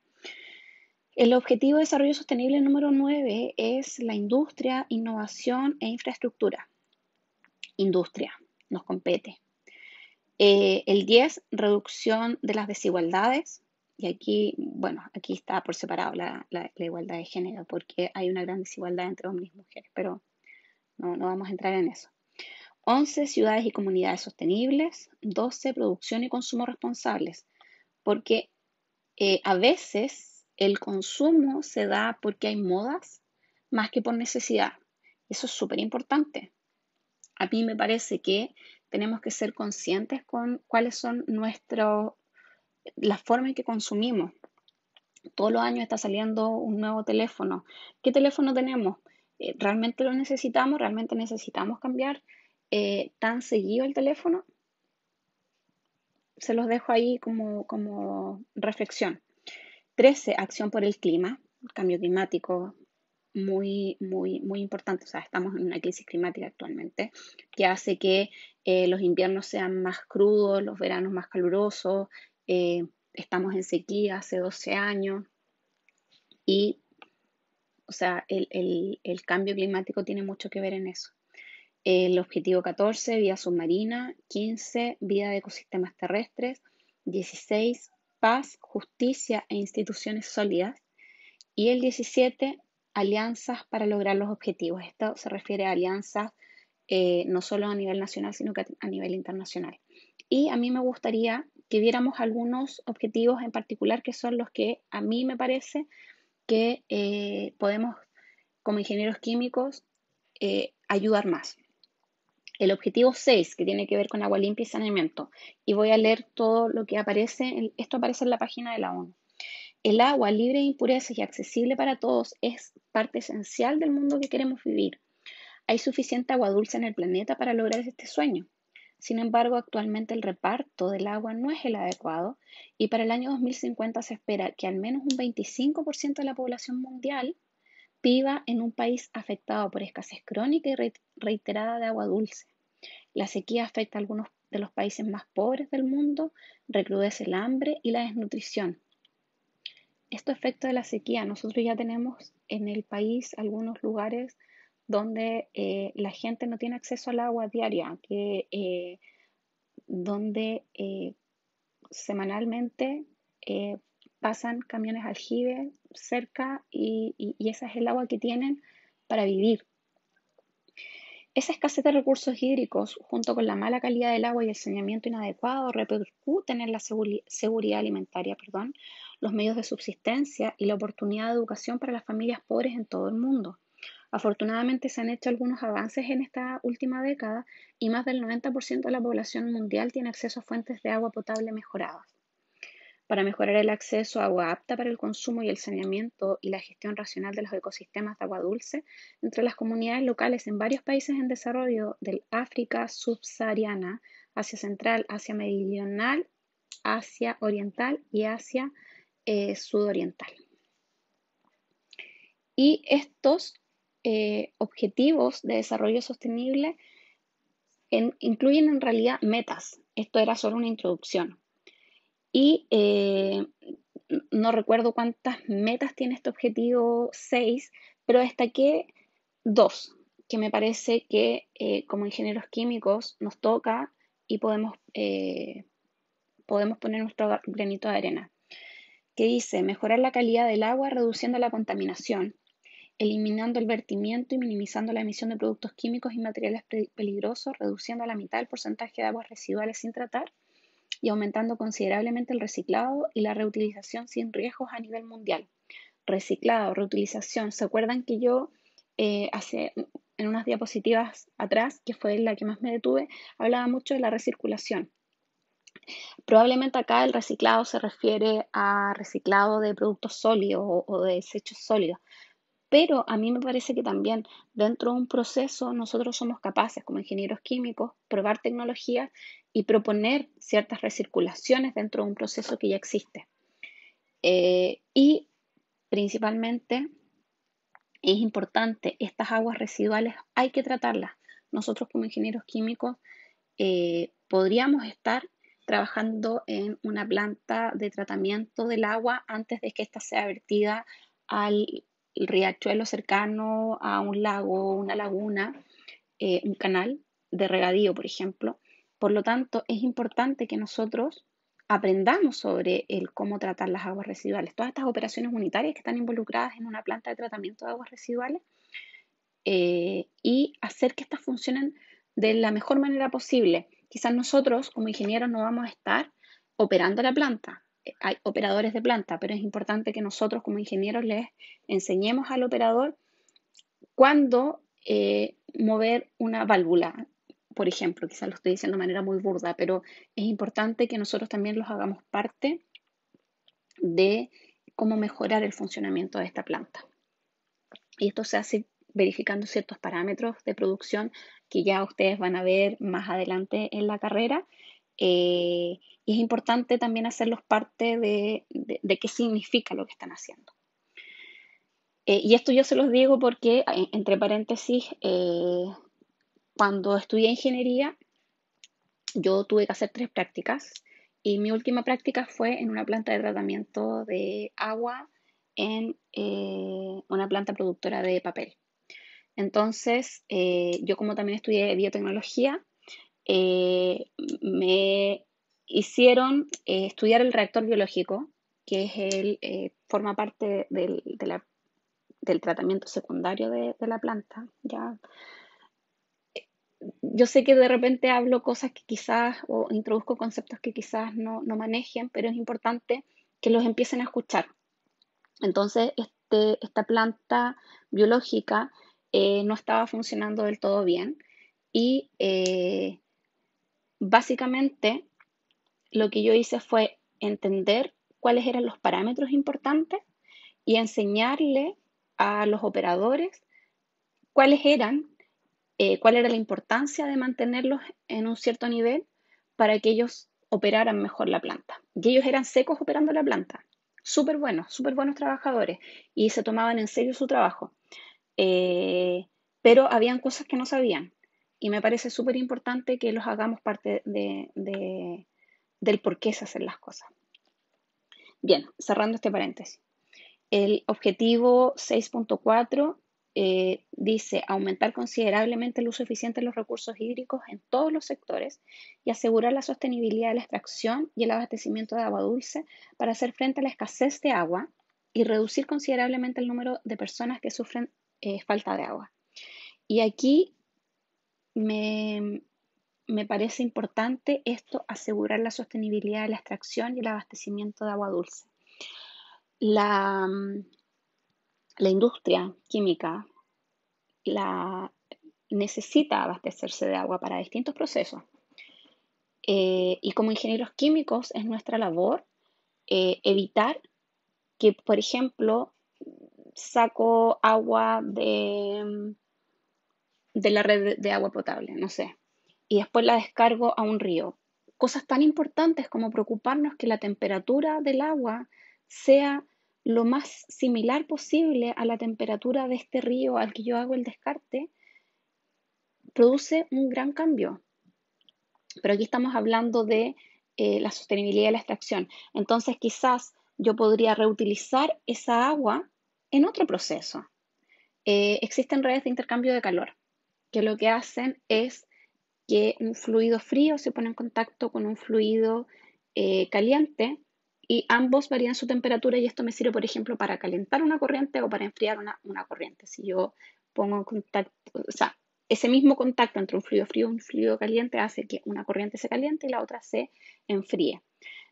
El objetivo de desarrollo sostenible número 9 es la industria, innovación e infraestructura. Industria. nos compete. Eh, el 10, reducción de las desigualdades. Y aquí, bueno, aquí está por separado la, igualdad de género, porque hay una gran desigualdad entre hombres y mujeres, pero no, no vamos a entrar en eso. 11. Ciudades y comunidades sostenibles. 12. Producción y consumo responsables. Porque eh, a veces el consumo se da porque hay modas más que por necesidad. Eso es súper importante. A mí me parece que tenemos que ser conscientes con cuáles son nuestros, la forma en que consumimos. Todos los años está saliendo un nuevo teléfono. ¿Qué teléfono tenemos? Eh, ¿Realmente lo necesitamos? ¿Realmente necesitamos cambiar eh, tan seguido el teléfono? Se los dejo ahí como, como reflexión. 13. Acción por el clima, cambio climático, muy, muy, muy importante. O sea, estamos en una crisis climática actualmente que hace que eh, los inviernos sean más crudos, los veranos más calurosos. Eh, estamos en sequía hace 12 años y, o sea, el, el, cambio climático tiene mucho que ver en eso. El objetivo 14, vida submarina. 15, vida de ecosistemas terrestres. 16, paz, justicia e instituciones sólidas. Y el 17, alianzas para lograr los objetivos. Esto se refiere a alianzas eh, no solo a nivel nacional, sino que a nivel internacional. Y a mí me gustaría que viéramos algunos objetivos en particular que son los que a mí me parece que eh, podemos, como ingenieros químicos, eh, ayudar más. El objetivo 6, que tiene que ver con agua limpia y saneamiento. Y voy a leer todo lo que aparece, esto aparece en la página de la ONU. El agua libre de impurezas y accesible para todos es parte esencial del mundo que queremos vivir. Hay suficiente agua dulce en el planeta para lograr este sueño. Sin embargo, actualmente el reparto del agua no es el adecuado y para el año 2050 se espera que al menos un 25% de la población mundial viva en un país afectado por escasez crónica y reiterada de agua dulce. La sequía afecta a algunos de los países más pobres del mundo, recrudece el hambre y la desnutrición, estos efectos de la sequía, nosotros ya tenemos en el país algunos lugares donde eh, la gente no tiene acceso al agua diaria, que, eh, donde eh, semanalmente pasan camiones aljibe cerca y, esa es el agua que tienen para vivir. Esa escasez de recursos hídricos, junto con la mala calidad del agua y el saneamiento inadecuado, repercuten en la seguridad alimentaria, perdón, los medios de subsistencia y la oportunidad de educación para las familias pobres en todo el mundo. Afortunadamente se han hecho algunos avances en esta última década y más del 90% de la población mundial tiene acceso a fuentes de agua potable mejoradas. Para mejorar el acceso a agua apta para el consumo y el saneamiento y la gestión racional de los ecosistemas de agua dulce entre las comunidades locales en varios países en desarrollo del África subsahariana, Asia Central, Asia Meridional, Asia Oriental y Asia eh, sudoriental. Y estos eh, objetivos de desarrollo sostenible incluyen en realidad metas. Esto era solo una introducción. Y eh, no recuerdo cuántas metas tiene este objetivo 6, pero destaqué dos que me parece que como ingenieros químicos nos toca y podemos, podemos poner nuestro granito de arena que dice mejorar la calidad del agua reduciendo la contaminación, eliminando el vertimiento y minimizando la emisión de productos químicos y materiales peligrosos, reduciendo a la mitad el porcentaje de aguas residuales sin tratar y aumentando considerablemente el reciclado y la reutilización sin riesgos a nivel mundial. Reciclado, reutilización. ¿Se acuerdan que yo eh, hace en unas diapositivas atrás, que fue la que más me detuve, hablaba mucho de la recirculación? Probablemente acá el reciclado se refiere a reciclado de productos sólidos o, de desechos sólidos, pero a mí me parece que también dentro de un proceso nosotros somos capaces como ingenieros químicos probar tecnologías y proponer ciertas recirculaciones dentro de un proceso que ya existe. Eh, y principalmente es importante, estas aguas residuales hay que tratarlas. Nosotros como ingenieros químicos eh, podríamos estar trabajando en una planta de tratamiento del agua antes de que ésta sea vertida al riachuelo cercano a un lago, una laguna, eh, un canal, de regadío, por ejemplo. Por lo tanto, es importante que nosotros aprendamos sobre el cómo tratar las aguas residuales. Todas estas operaciones unitarias que están involucradas en una planta de tratamiento de aguas residuales eh, y hacer que estas funcionen de la mejor manera posible. Quizás nosotros como ingenieros no vamos a estar operando la planta, hay operadores de planta, pero es importante que nosotros como ingenieros les enseñemos al operador cuándo eh, mover una válvula, por ejemplo, quizás lo estoy diciendo de manera muy burda, pero es importante que nosotros también los hagamos parte de cómo mejorar el funcionamiento de esta planta. Y esto se hace verificando ciertos parámetros de producción que ya ustedes van a ver más adelante en la carrera. Eh, y es importante también hacerlos parte de, qué significa lo que están haciendo. Eh, y esto yo se los digo porque, entre paréntesis, eh, cuando estudié ingeniería, yo tuve que hacer tres prácticas y mi última práctica fue en una planta de tratamiento de agua en una planta productora de papel. Entonces, eh, yo como también estudié biotecnología, eh, me hicieron eh, estudiar el reactor biológico, que el, forma parte del, tratamiento secundario de, la planta. ¿ya? Yo sé que de repente hablo cosas que quizás, o introduzco conceptos que quizás no, manejen, pero es importante que los empiecen a escuchar. Entonces, este, esta planta biológica eh, no estaba funcionando del todo bien y eh, básicamente lo que yo hice fue entender cuáles eran los parámetros importantes y enseñarle a los operadores cuáles eran, eh, cuál era la importancia de mantenerlos en un cierto nivel para que ellos operaran mejor la planta. Y ellos eran secos operando la planta, súper buenos, súper buenos trabajadores y se tomaban en serio su trabajo. Eh, pero habían cosas que no sabían y me parece súper importante que los hagamos parte de, del por qué se hacen las cosas. Bien, cerrando este paréntesis. El objetivo 6.4 eh, dice aumentar considerablemente el uso eficiente de los recursos hídricos en todos los sectores y asegurar la sostenibilidad de la extracción y el abastecimiento de agua dulce para hacer frente a la escasez de agua y reducir considerablemente el número de personas que sufren falta de agua. Y aquí me, parece importante esto, asegurar la sostenibilidad de la extracción y el abastecimiento de agua dulce. La, la industria química la, necesita abastecerse de agua para distintos procesos. Eh, y como ingenieros químicos es nuestra labor eh, evitar que, por ejemplo, saco agua de, de la red de agua potable, no sé, y después la descargo a un río. Cosas tan importantes como preocuparnos que la temperatura del agua sea lo más similar posible a la temperatura de este río al que yo hago el descarte, produce un gran cambio. Pero aquí estamos hablando de eh, la sostenibilidad de la extracción. Entonces quizás yo podría reutilizar esa agua en otro proceso, eh, existen redes de intercambio de calor, que lo que hacen es que un fluido frío se pone en contacto con un fluido eh, caliente y ambos varían su temperatura y esto me sirve, por ejemplo, para calentar una corriente o para enfriar una, una corriente. Si yo pongo en contacto, o sea, ese mismo contacto entre un fluido frío y un fluido caliente hace que una corriente se caliente y la otra se enfríe.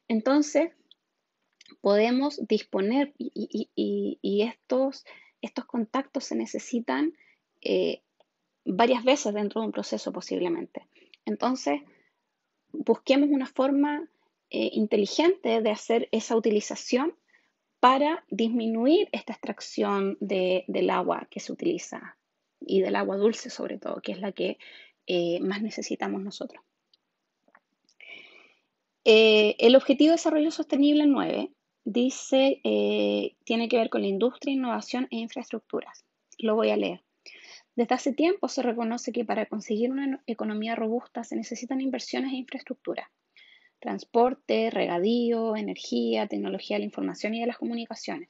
Entonces, podemos disponer y, estos, estos, contactos se necesitan eh, varias veces dentro de un proceso posiblemente. Entonces, busquemos una forma eh, inteligente de hacer esa utilización para disminuir esta extracción del agua que se utiliza y del agua dulce sobre todo, que es la que eh, más necesitamos nosotros. el objetivo de desarrollo sostenible 9 dice, eh, tiene que ver con la industria, innovación e infraestructuras. Lo voy a leer. Desde hace tiempo se reconoce que para conseguir una economía robusta se necesitan inversiones e infraestructura. Transporte, regadío, energía, tecnología de la información y de las comunicaciones.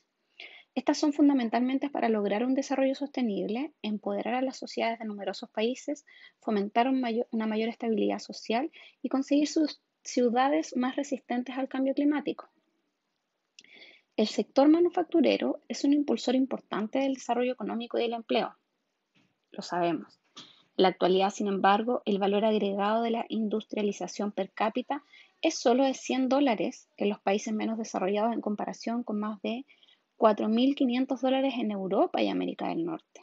Estas son fundamentalmente para lograr un desarrollo sostenible, empoderar a las sociedades de numerosos países, fomentar una mayor estabilidad social y conseguir sus ciudades más resistentes al cambio climático. El sector manufacturero es un impulsor importante del desarrollo económico y del empleo. Lo sabemos. En la actualidad, sin embargo, el valor agregado de la industrialización per cápita es solo de 100 dólares en los países menos desarrollados en comparación con más de 4.500 dólares en Europa y América del Norte.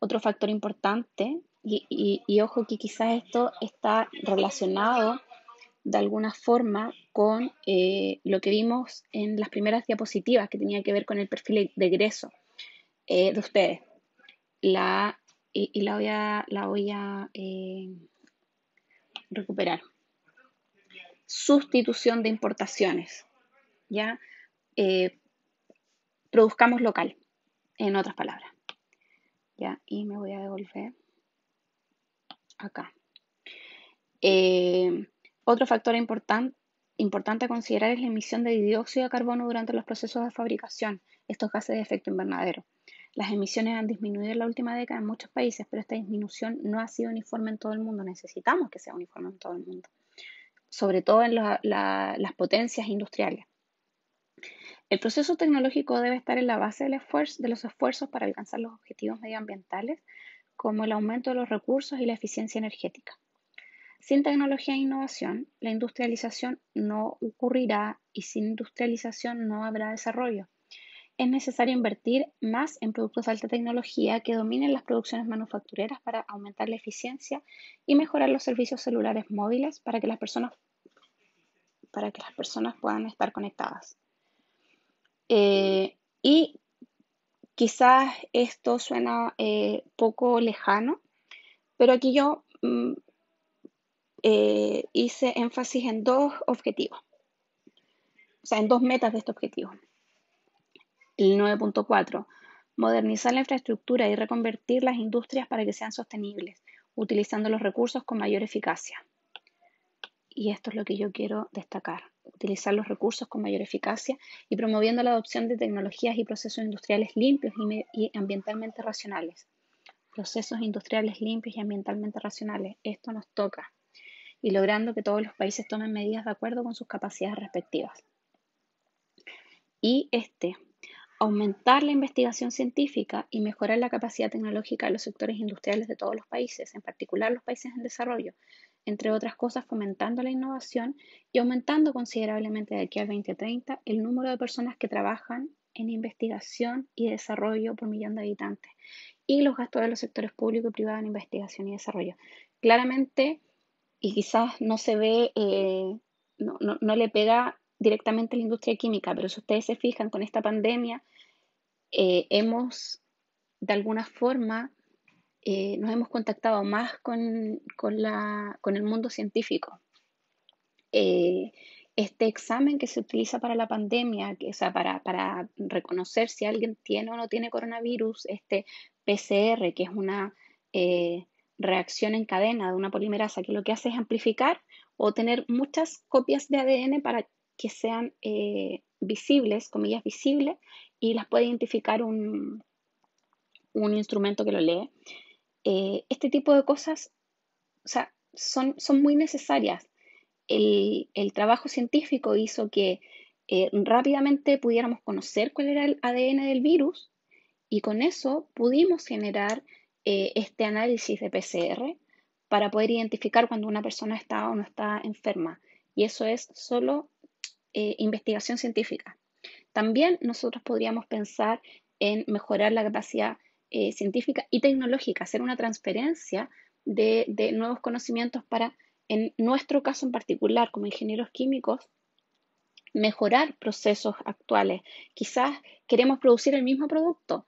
Otro factor importante, y, ojo que quizás esto está relacionado de alguna forma con eh, lo que vimos en las primeras diapositivas que tenía que ver con el perfil de egreso eh, de ustedes. La, y, la voy a, la voy a eh, recuperar. Sustitución de importaciones. ¿ya? produzcamos local, en otras palabras. ¿ya? Y me voy a devolver acá. Otro factor importante a considerar es la emisión de dióxido de carbono durante los procesos de fabricación, estos gases de efecto invernadero. Las emisiones han disminuido en la última década en muchos países, pero esta disminución no ha sido uniforme en todo el mundo. Necesitamos que sea uniforme en todo el mundo, sobre todo en las potencias industriales. El proceso tecnológico debe estar en la base de los esfuerzos para alcanzar los objetivos medioambientales, como el aumento de los recursos y la eficiencia energética. Sin tecnología e innovación, la industrialización no ocurrirá y sin industrialización no habrá desarrollo. Es necesario invertir más en productos de alta tecnología que dominen las producciones manufactureras para aumentar la eficiencia y mejorar los servicios celulares móviles para que las personas, para que las personas puedan estar conectadas. Eh, y quizás esto suena eh, poco lejano, pero aquí yo mm, eh, hice énfasis en dos objetivos, o sea, en dos metas de este objetivo. El 9.4, modernizar la infraestructura y reconvertir las industrias para que sean sostenibles, utilizando los recursos con mayor eficacia. Y esto es lo que yo quiero destacar, utilizar los recursos con mayor eficacia y promoviendo la adopción de tecnologías y procesos industriales limpios y ambientalmente racionales. Procesos industriales limpios y ambientalmente racionales. Esto nos toca y logrando que todos los países tomen medidas de acuerdo con sus capacidades respectivas. Y este, aumentar la investigación científica y mejorar la capacidad tecnológica de los sectores industriales de todos los países, en particular los países en desarrollo, entre otras cosas fomentando la innovación y aumentando considerablemente de aquí al 2030 el número de personas que trabajan en investigación y desarrollo por millón de habitantes y los gastos de los sectores público y privado en investigación y desarrollo. Claramente, y quizás no se ve, eh, no, le pega directamente la industria química, pero si ustedes se fijan con esta pandemia, eh, hemos de alguna forma eh, nos hemos contactado más con, la, con el mundo científico. este examen que se utiliza para la pandemia, que, o sea, para, para reconocer si alguien tiene o no tiene coronavirus, este PCR, que es una reacción en cadena de una polimerasa que lo que hace es amplificar o tener muchas copias de ADN para que sean eh, visibles, comillas visibles, y las puede identificar un, un instrumento que lo lee. Eh, este tipo de cosas o sea, son, son muy necesarias. El, el, trabajo científico hizo que eh, rápidamente pudiéramos conocer cuál era el ADN del virus y con eso pudimos generar eh, este análisis de PCR para poder identificar cuando una persona está o no está enferma. Y eso es solo eh, investigación científica. También nosotros podríamos pensar en mejorar la capacidad eh, científica y tecnológica, hacer una transferencia de, de, nuevos conocimientos para, en nuestro caso en particular, como ingenieros químicos, mejorar procesos actuales. Quizás queremos producir el mismo producto,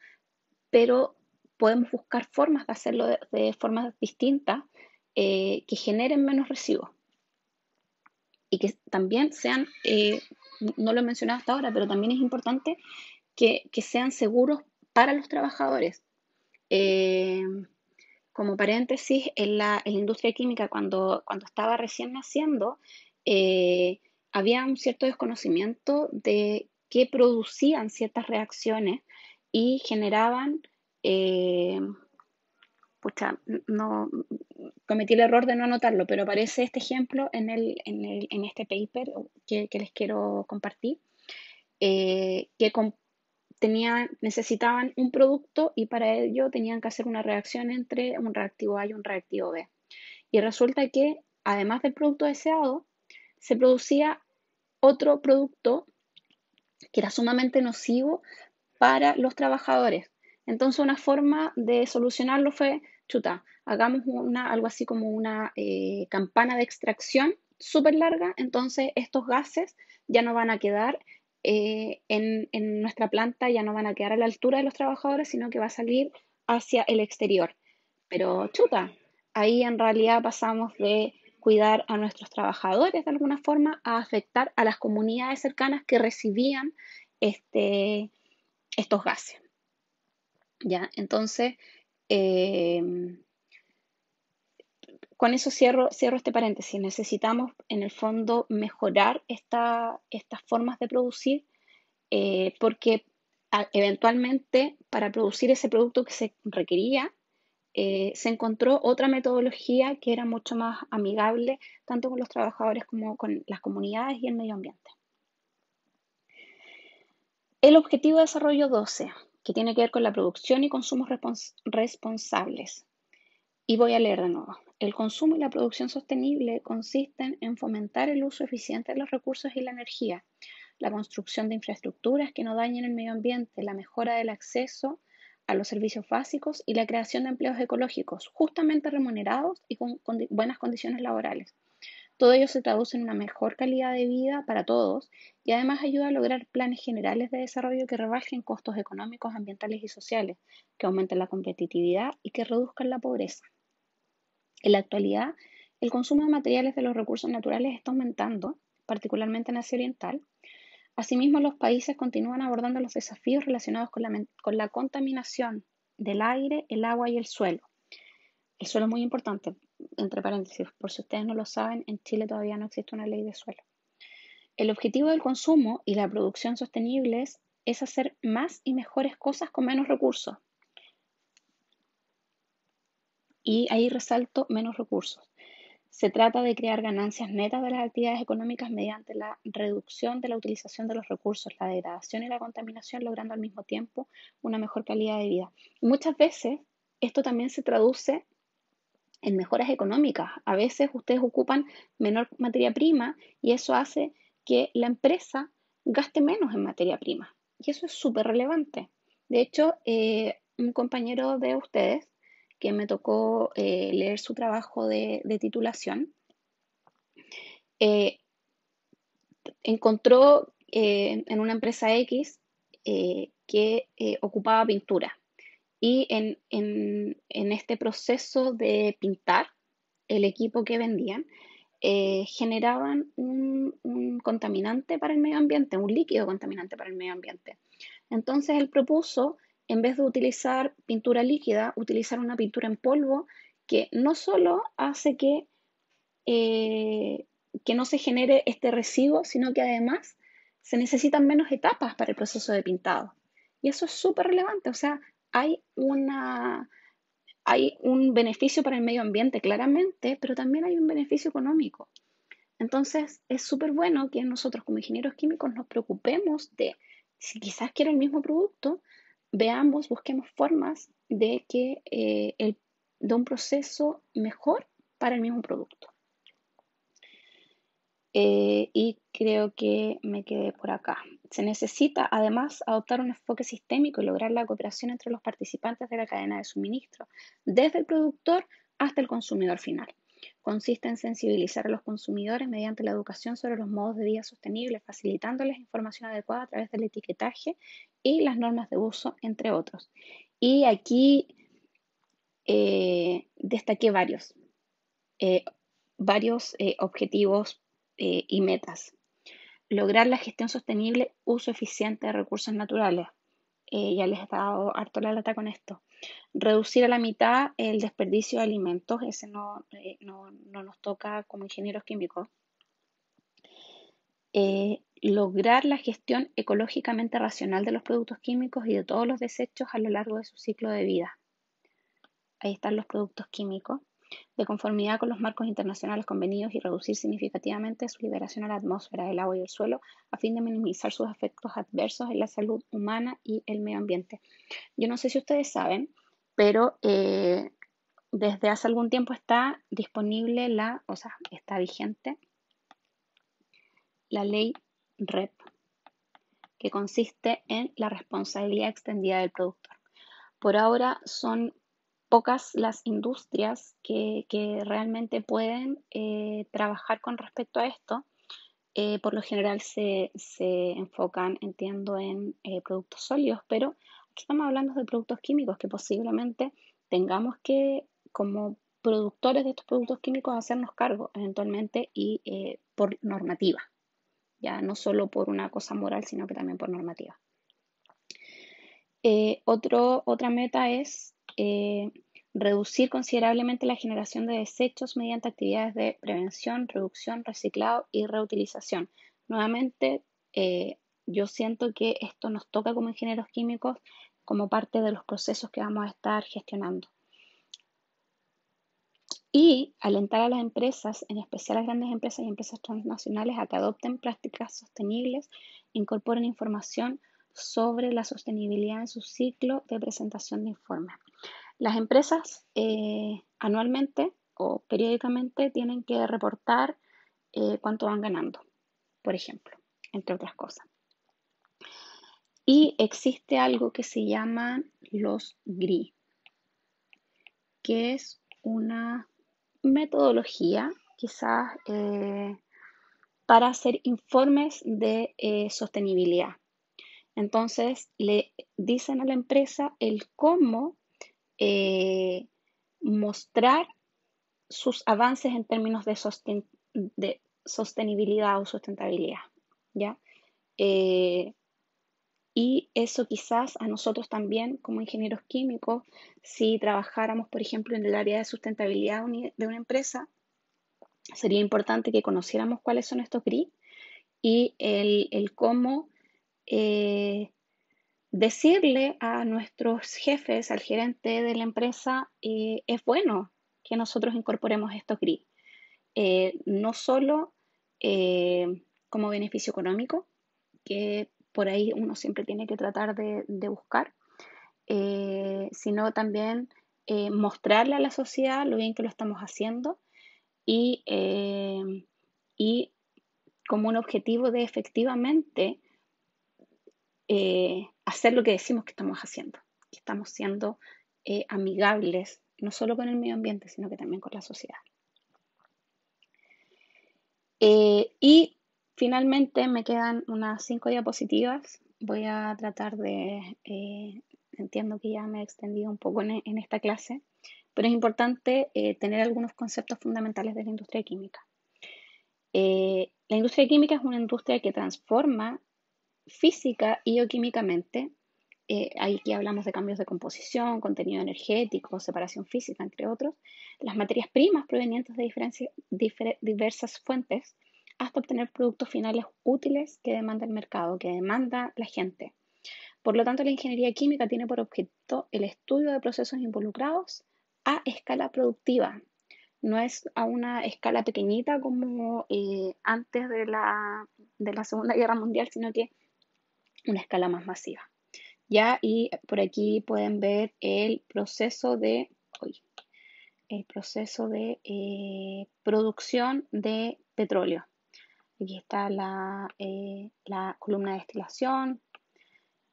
pero podemos buscar formas de hacerlo de, formas distintas eh, que generen menos residuos y que también sean, eh, no lo he mencionado hasta ahora, pero también es importante que, sean seguros para los trabajadores. Eh, como paréntesis, en la, industria química, cuando, cuando estaba recién naciendo, había un cierto desconocimiento de qué producían ciertas reacciones y generaban, eh, pucha, no, cometí el error de no anotarlo, pero aparece este ejemplo en, el, en, el, en este paper que, que, les quiero compartir, eh, que necesitaban un producto y para ello tenían que hacer una reacción entre un reactivo A y un reactivo B. Y resulta que, además del producto deseado, se producía otro producto que era sumamente nocivo para los trabajadores. Entonces una forma de solucionarlo fue, chuta, hagamos una, algo así como una eh, campana de extracción súper larga, entonces estos gases ya no van a quedar eh, en, en nuestra planta, ya no van a quedar a la altura de los trabajadores, sino que va a salir hacia el exterior. Pero chuta, ahí en realidad pasamos de cuidar a nuestros trabajadores de alguna forma a afectar a las comunidades cercanas que recibían este, estos gases. ¿Ya? Entonces, eh, con eso cierro, cierro este paréntesis. Necesitamos, en el fondo, mejorar estas formas de producir eh, porque eventualmente para producir ese producto que se requería, eh, se encontró otra metodología que era mucho más amigable tanto con los trabajadores como con las comunidades y el medio ambiente. El objetivo de desarrollo 12, que tiene que ver con la producción y consumos responsables. Y voy a leer de nuevo. El consumo y la producción sostenible consisten en fomentar el uso eficiente de los recursos y la energía, la construcción de infraestructuras que no dañen el medio ambiente, la mejora del acceso a los servicios básicos y la creación de empleos ecológicos justamente remunerados y con, buenas condiciones laborales. Todo ello se traduce en una mejor calidad de vida para todos y además ayuda a lograr planes generales de desarrollo que rebajen costos económicos, ambientales y sociales, que aumenten la competitividad y que reduzcan la pobreza. En la actualidad, el consumo de materiales de los recursos naturales está aumentando, particularmente en Asia Oriental, Asimismo, los países continúan abordando los desafíos relacionados con la, contaminación del aire, el agua y el suelo. El suelo es muy importante, entre paréntesis, por si ustedes no lo saben, en Chile todavía no existe una ley de suelo. El objetivo del consumo y la producción sostenibles es hacer más y mejores cosas con menos recursos. Y ahí resalto menos recursos. Se trata de crear ganancias netas de las actividades económicas mediante la reducción de la utilización de los recursos, la degradación y la contaminación, logrando al mismo tiempo una mejor calidad de vida. muchas veces esto también se traduce en mejoras económicas. A veces ustedes ocupan menor materia prima y eso hace que la empresa gaste menos en materia prima. Y eso es súper relevante. De hecho, eh, un compañero de ustedes que me tocó eh, leer su trabajo de, titulación, eh, encontró en una empresa X que ocupaba pintura. Y en, este proceso de pintar, el equipo que vendían, generaban un, un, contaminante para el medio ambiente, un líquido contaminante para el medio ambiente. Entonces él propuso en vez de utilizar pintura líquida, utilizar una pintura en polvo que no solo hace que, eh, que no se genere este residuo, sino que además se necesitan menos etapas para el proceso de pintado. Y eso es súper relevante, o sea, hay, una, hay un beneficio para el medio ambiente claramente, pero también hay un beneficio económico. Entonces, es súper bueno que nosotros como ingenieros químicos nos preocupemos de si quizás quiero el mismo producto, veamos, busquemos formas de que eh, el, de un proceso mejor para el mismo producto. Eh, y creo que me quedé por acá. Se necesita además adoptar un enfoque sistémico y lograr la cooperación entre los participantes de la cadena de suministro, desde el productor hasta el consumidor final consiste en sensibilizar a los consumidores mediante la educación sobre los modos de vida sostenibles, facilitándoles información adecuada a través del etiquetaje y las normas de uso, entre otros. Y aquí eh, destaqué varios, eh, varios eh, objetivos y metas. Lograr la gestión sostenible, uso eficiente de recursos naturales. ya les he dado harto la lata con esto reducir a la mitad el desperdicio de alimentos, ese no, eh, no, nos toca como ingenieros químicos. Eh, lograr la gestión ecológicamente racional de los productos químicos y de todos los desechos a lo largo de su ciclo de vida. Ahí están los productos químicos, de conformidad con los marcos internacionales convenidos y reducir significativamente su liberación a la atmósfera, el agua y el suelo, a fin de minimizar sus efectos adversos en la salud humana y el medio ambiente. Yo no sé si ustedes saben, pero eh, desde hace algún tiempo está disponible la, o sea, está vigente la ley REP, que consiste en la responsabilidad extendida del productor. Por ahora son pocas las industrias que, realmente pueden eh, trabajar con respecto a esto. Eh, por lo general se, enfocan, entiendo, en eh, productos sólidos, pero aquí estamos hablando de productos químicos que posiblemente tengamos que, como productores de estos productos químicos, hacernos cargo eventualmente y por normativa ya no solo por una cosa moral, sino que también por normativa. Eh, otra meta es eh, reducir considerablemente la generación de desechos mediante actividades de prevención, reducción, reciclado y reutilización. Nuevamente, eh, yo siento que esto nos toca como ingenieros químicos como parte de los procesos que vamos a estar gestionando y alentar a las empresas, en especial a las grandes empresas y empresas transnacionales, a que adopten prácticas sostenibles, incorporen información sobre la sostenibilidad en su ciclo de presentación de informes. Las empresas eh, anualmente o periódicamente tienen que reportar eh, cuánto van ganando, por ejemplo, entre otras cosas. Y existe algo que se llama los GRI, que es una metodología, quizás, eh, para hacer informes de sostenibilidad. Entonces, le dicen a la empresa el cómo eh, mostrar sus avances en términos de, sostenibilidad o sustentabilidad. ¿ya? Y eso quizás a nosotros también, como ingenieros químicos, si trabajáramos, por ejemplo, en el área de sustentabilidad de una empresa, sería importante que conociéramos cuáles son estos GRI y el, cómo eh, decirle a nuestros jefes, al gerente de la empresa, eh, es bueno que nosotros incorporemos estos GRI. Eh, no solo como beneficio económico, que por ahí uno siempre tiene que tratar de, buscar, eh, sino también eh, mostrarle a la sociedad lo bien que lo estamos haciendo y, eh, y como un objetivo de efectivamente hacer lo que decimos que estamos haciendo, que estamos siendo amigables no solo con el medio ambiente, sino que también con la sociedad. y Finalmente me quedan unas cinco diapositivas. Voy a tratar de, eh, entiendo que ya me he extendido un poco en, esta clase, pero es importante eh, tener algunos conceptos fundamentales de la industria química. Eh, la industria química es una industria que transforma física y o químicamente. aquí hablamos de cambios de composición, contenido energético, separación física, entre otros. Las materias primas provenientes de diversas fuentes hasta obtener productos finales útiles que demanda el mercado, que demanda la gente. Por lo tanto, la ingeniería química tiene por objeto el estudio de procesos involucrados a escala productiva. No es a una escala pequeñita como eh, antes de la, de la Segunda Guerra Mundial, sino que una escala más masiva. Ya, y por aquí pueden ver el proceso de, el proceso de eh, producción de petróleo. Aquí está la, eh, columna de destilación,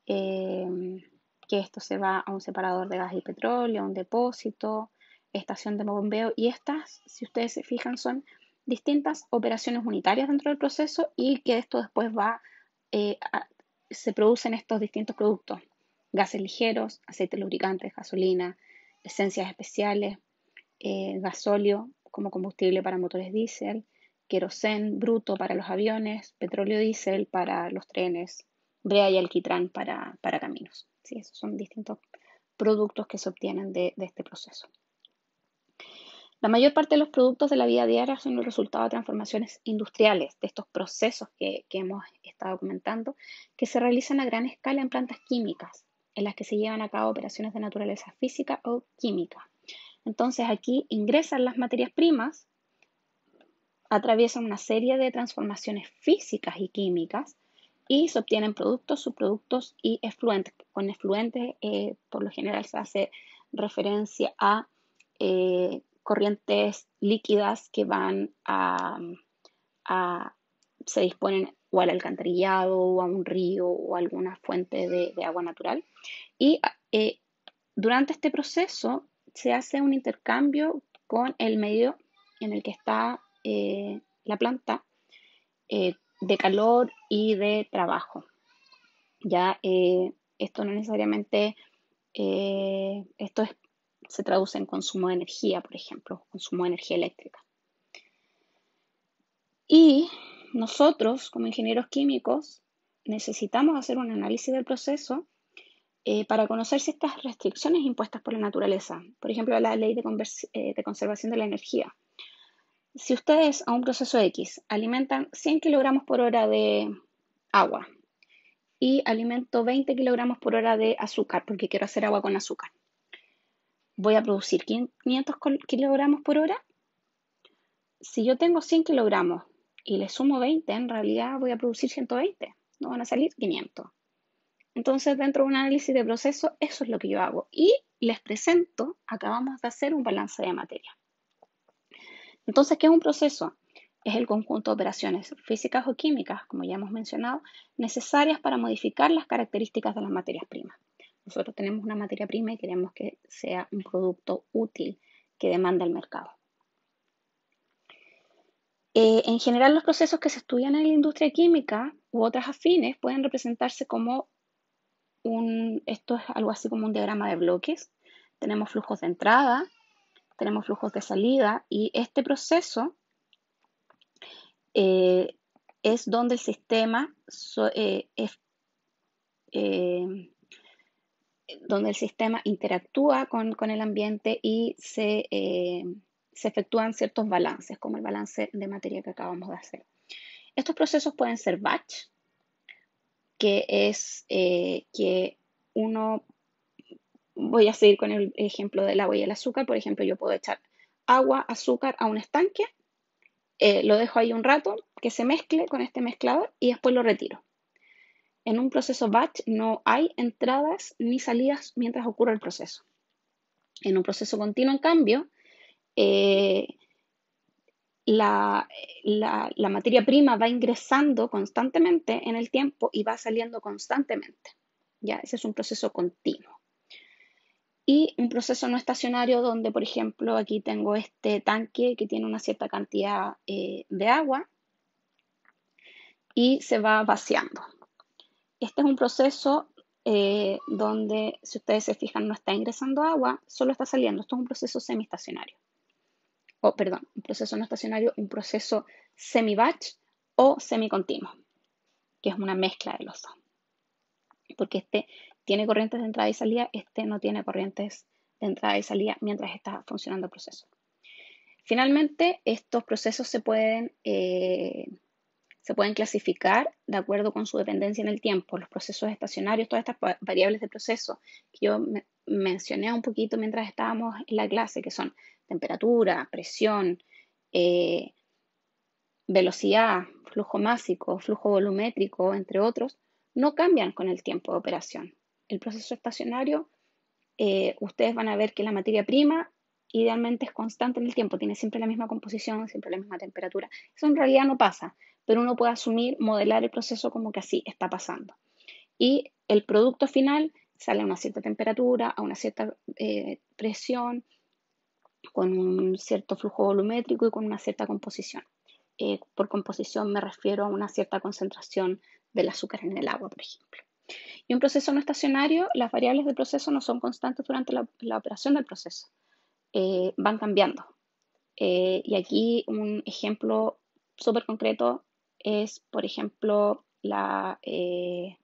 em, que esto se va a un separador de gas y petróleo, a un depósito, estación de bombeo. Y estas, si ustedes se fijan, son distintas operaciones unitarias dentro del proceso y que esto después va, eh, se producen estos distintos productos. Gases ligeros, aceites lubricantes, gasolina, esencias especiales, eh, gasóleo como combustible para motores diésel, querosén bruto para los aviones, petróleo diésel para los trenes, brea y alquitrán para, caminos. ¿sí? Esos son distintos productos que se obtienen de, este proceso. La mayor parte de los productos de la vida diaria son el resultado de transformaciones industriales, de estos procesos que, hemos estado comentando, que se realizan a gran escala en plantas químicas, en las que se llevan a cabo operaciones de naturaleza física o química. Entonces aquí ingresan las materias primas, atraviesan una serie de transformaciones físicas y químicas y se obtienen productos, subproductos y efluentes. Con efluentes, eh, por lo general, se hace referencia a eh, corrientes líquidas que van a, se disponen o al alcantarillado o a un río o a alguna fuente de, agua natural. Y eh, durante este proceso se hace un intercambio con el medio en el que está la planta de calor y de trabajo. Ya eh, esto no necesariamente, eh, esto se traduce en consumo de energía, por ejemplo, consumo de energía eléctrica. Y nosotros, como ingenieros químicos, necesitamos hacer un análisis del proceso eh, para conocer si estas restricciones impuestas por la naturaleza, por ejemplo, la ley de conservación de la energía, si ustedes a un proceso X alimentan 100 kilogramos por hora de agua y alimento 20 kilogramos por hora de azúcar, porque quiero hacer agua con azúcar, voy a producir 500 kilogramos por hora. Si yo tengo 100 kilogramos y le sumo 20, en realidad voy a producir 120, no van a salir 500. Entonces, dentro de un análisis de proceso, eso es lo que yo hago. Y les presento, acabamos de hacer un balance de materia. Entonces, ¿qué es un proceso? Es el conjunto de operaciones físicas o químicas, como ya hemos mencionado, necesarias para modificar las características de las materias primas. Nosotros tenemos una materia prima y queremos que sea un producto útil que demanda el mercado. Eh, en general, los procesos que se estudian en la industria química u otras afines pueden representarse como un, esto es algo así como un diagrama de bloques. Tenemos flujos de entrada, tenemos flujos de salida y este proceso eh, es donde el sistema eh, eh, donde el sistema interactúa con, el ambiente y se, se, efectúan ciertos balances, como el balance de materia que acabamos de hacer. Estos procesos pueden ser batch, que es que uno voy a seguir con el ejemplo del agua y el azúcar. Por ejemplo, yo puedo echar agua, azúcar a un estanque, eh, lo dejo ahí un rato, que se mezcle con este mezclador y después lo retiro. En un proceso batch no hay entradas ni salidas mientras ocurre el proceso. En un proceso continuo, en cambio, eh, la, materia prima va ingresando constantemente en el tiempo y va saliendo constantemente. Ya, ese es un proceso continuo y un proceso no estacionario donde, por ejemplo, aquí tengo este tanque que tiene una cierta cantidad eh, de agua y se va vaciando. Este es un proceso eh, donde, si ustedes se fijan, no está ingresando agua, solo está saliendo. Esto es un proceso semi-estacionario. O, perdón, un proceso no estacionario, un proceso semi-batch o semi-continuo, que es una mezcla de los dos. Porque este tiene corrientes de entrada y salida, este no tiene corrientes de entrada y salida mientras está funcionando el proceso. Finalmente, estos procesos se pueden, eh, se pueden clasificar de acuerdo con su dependencia en el tiempo. Los procesos estacionarios, todas estas variables de proceso que yo mencioné un poquito mientras estábamos en la clase, que son temperatura, presión, eh, velocidad, flujo másico, flujo volumétrico, entre otros, no cambian con el tiempo de operación el proceso estacionario, eh, ustedes van a ver que la materia prima idealmente es constante en el tiempo, tiene siempre la misma composición, siempre la misma temperatura. Eso en realidad no pasa, pero uno puede asumir, modelar el proceso como que así está pasando. Y el producto final sale a una cierta temperatura, a una cierta eh, presión, con un cierto flujo volumétrico y con una cierta composición. Eh, por composición me refiero a una cierta concentración del azúcar en el agua, por ejemplo. Y un proceso no estacionario, las variables del proceso no son constantes durante la, operación del proceso, eh, van cambiando. Eh, y aquí un ejemplo súper concreto es, por ejemplo, la... Eh,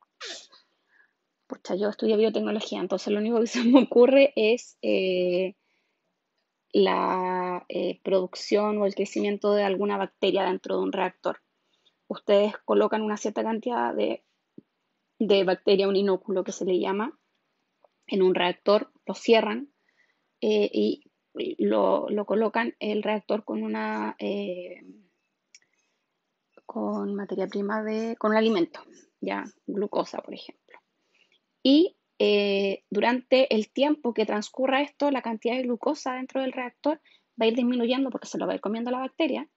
pucha, yo estudio biotecnología, entonces lo único que *laughs* se me ocurre es la eh, producción o el crecimiento de alguna bacteria dentro de un reactor. Ustedes colocan una cierta cantidad de, de bacteria, un inóculo que se le llama, en un reactor, lo cierran eh, y lo, colocan el reactor con una eh, con materia prima de con un alimento, ya glucosa, por ejemplo. Y eh, durante el tiempo que transcurra esto, la cantidad de glucosa dentro del reactor va a ir disminuyendo porque se lo va a ir comiendo la bacteria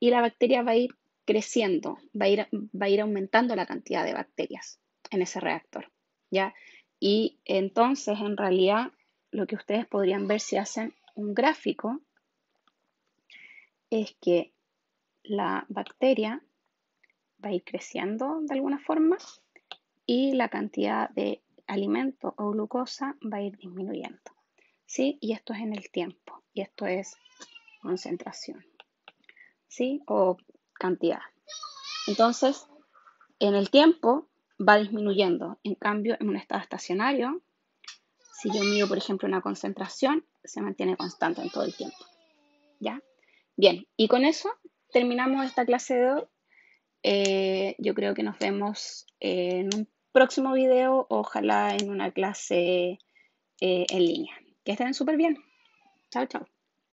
y la bacteria va a ir creciendo, va a ir, va a ir aumentando la cantidad de bacterias en ese reactor, ¿ya? Y entonces, en realidad, lo que ustedes podrían ver si hacen un gráfico es que la bacteria va a ir creciendo de alguna forma y la cantidad de alimento o glucosa va a ir disminuyendo. ¿Sí? Y esto es en el tiempo y esto es concentración. ¿Sí? O cantidad. Entonces, en el tiempo va disminuyendo. En cambio, en un estado estacionario, si yo mido, por ejemplo, una concentración, se mantiene constante en todo el tiempo. ¿Ya? Bien, y con eso terminamos esta clase de hoy. Eh, yo creo que nos vemos en un próximo video, ojalá en una clase eh, en línea. Que estén súper bien. Chao, chao.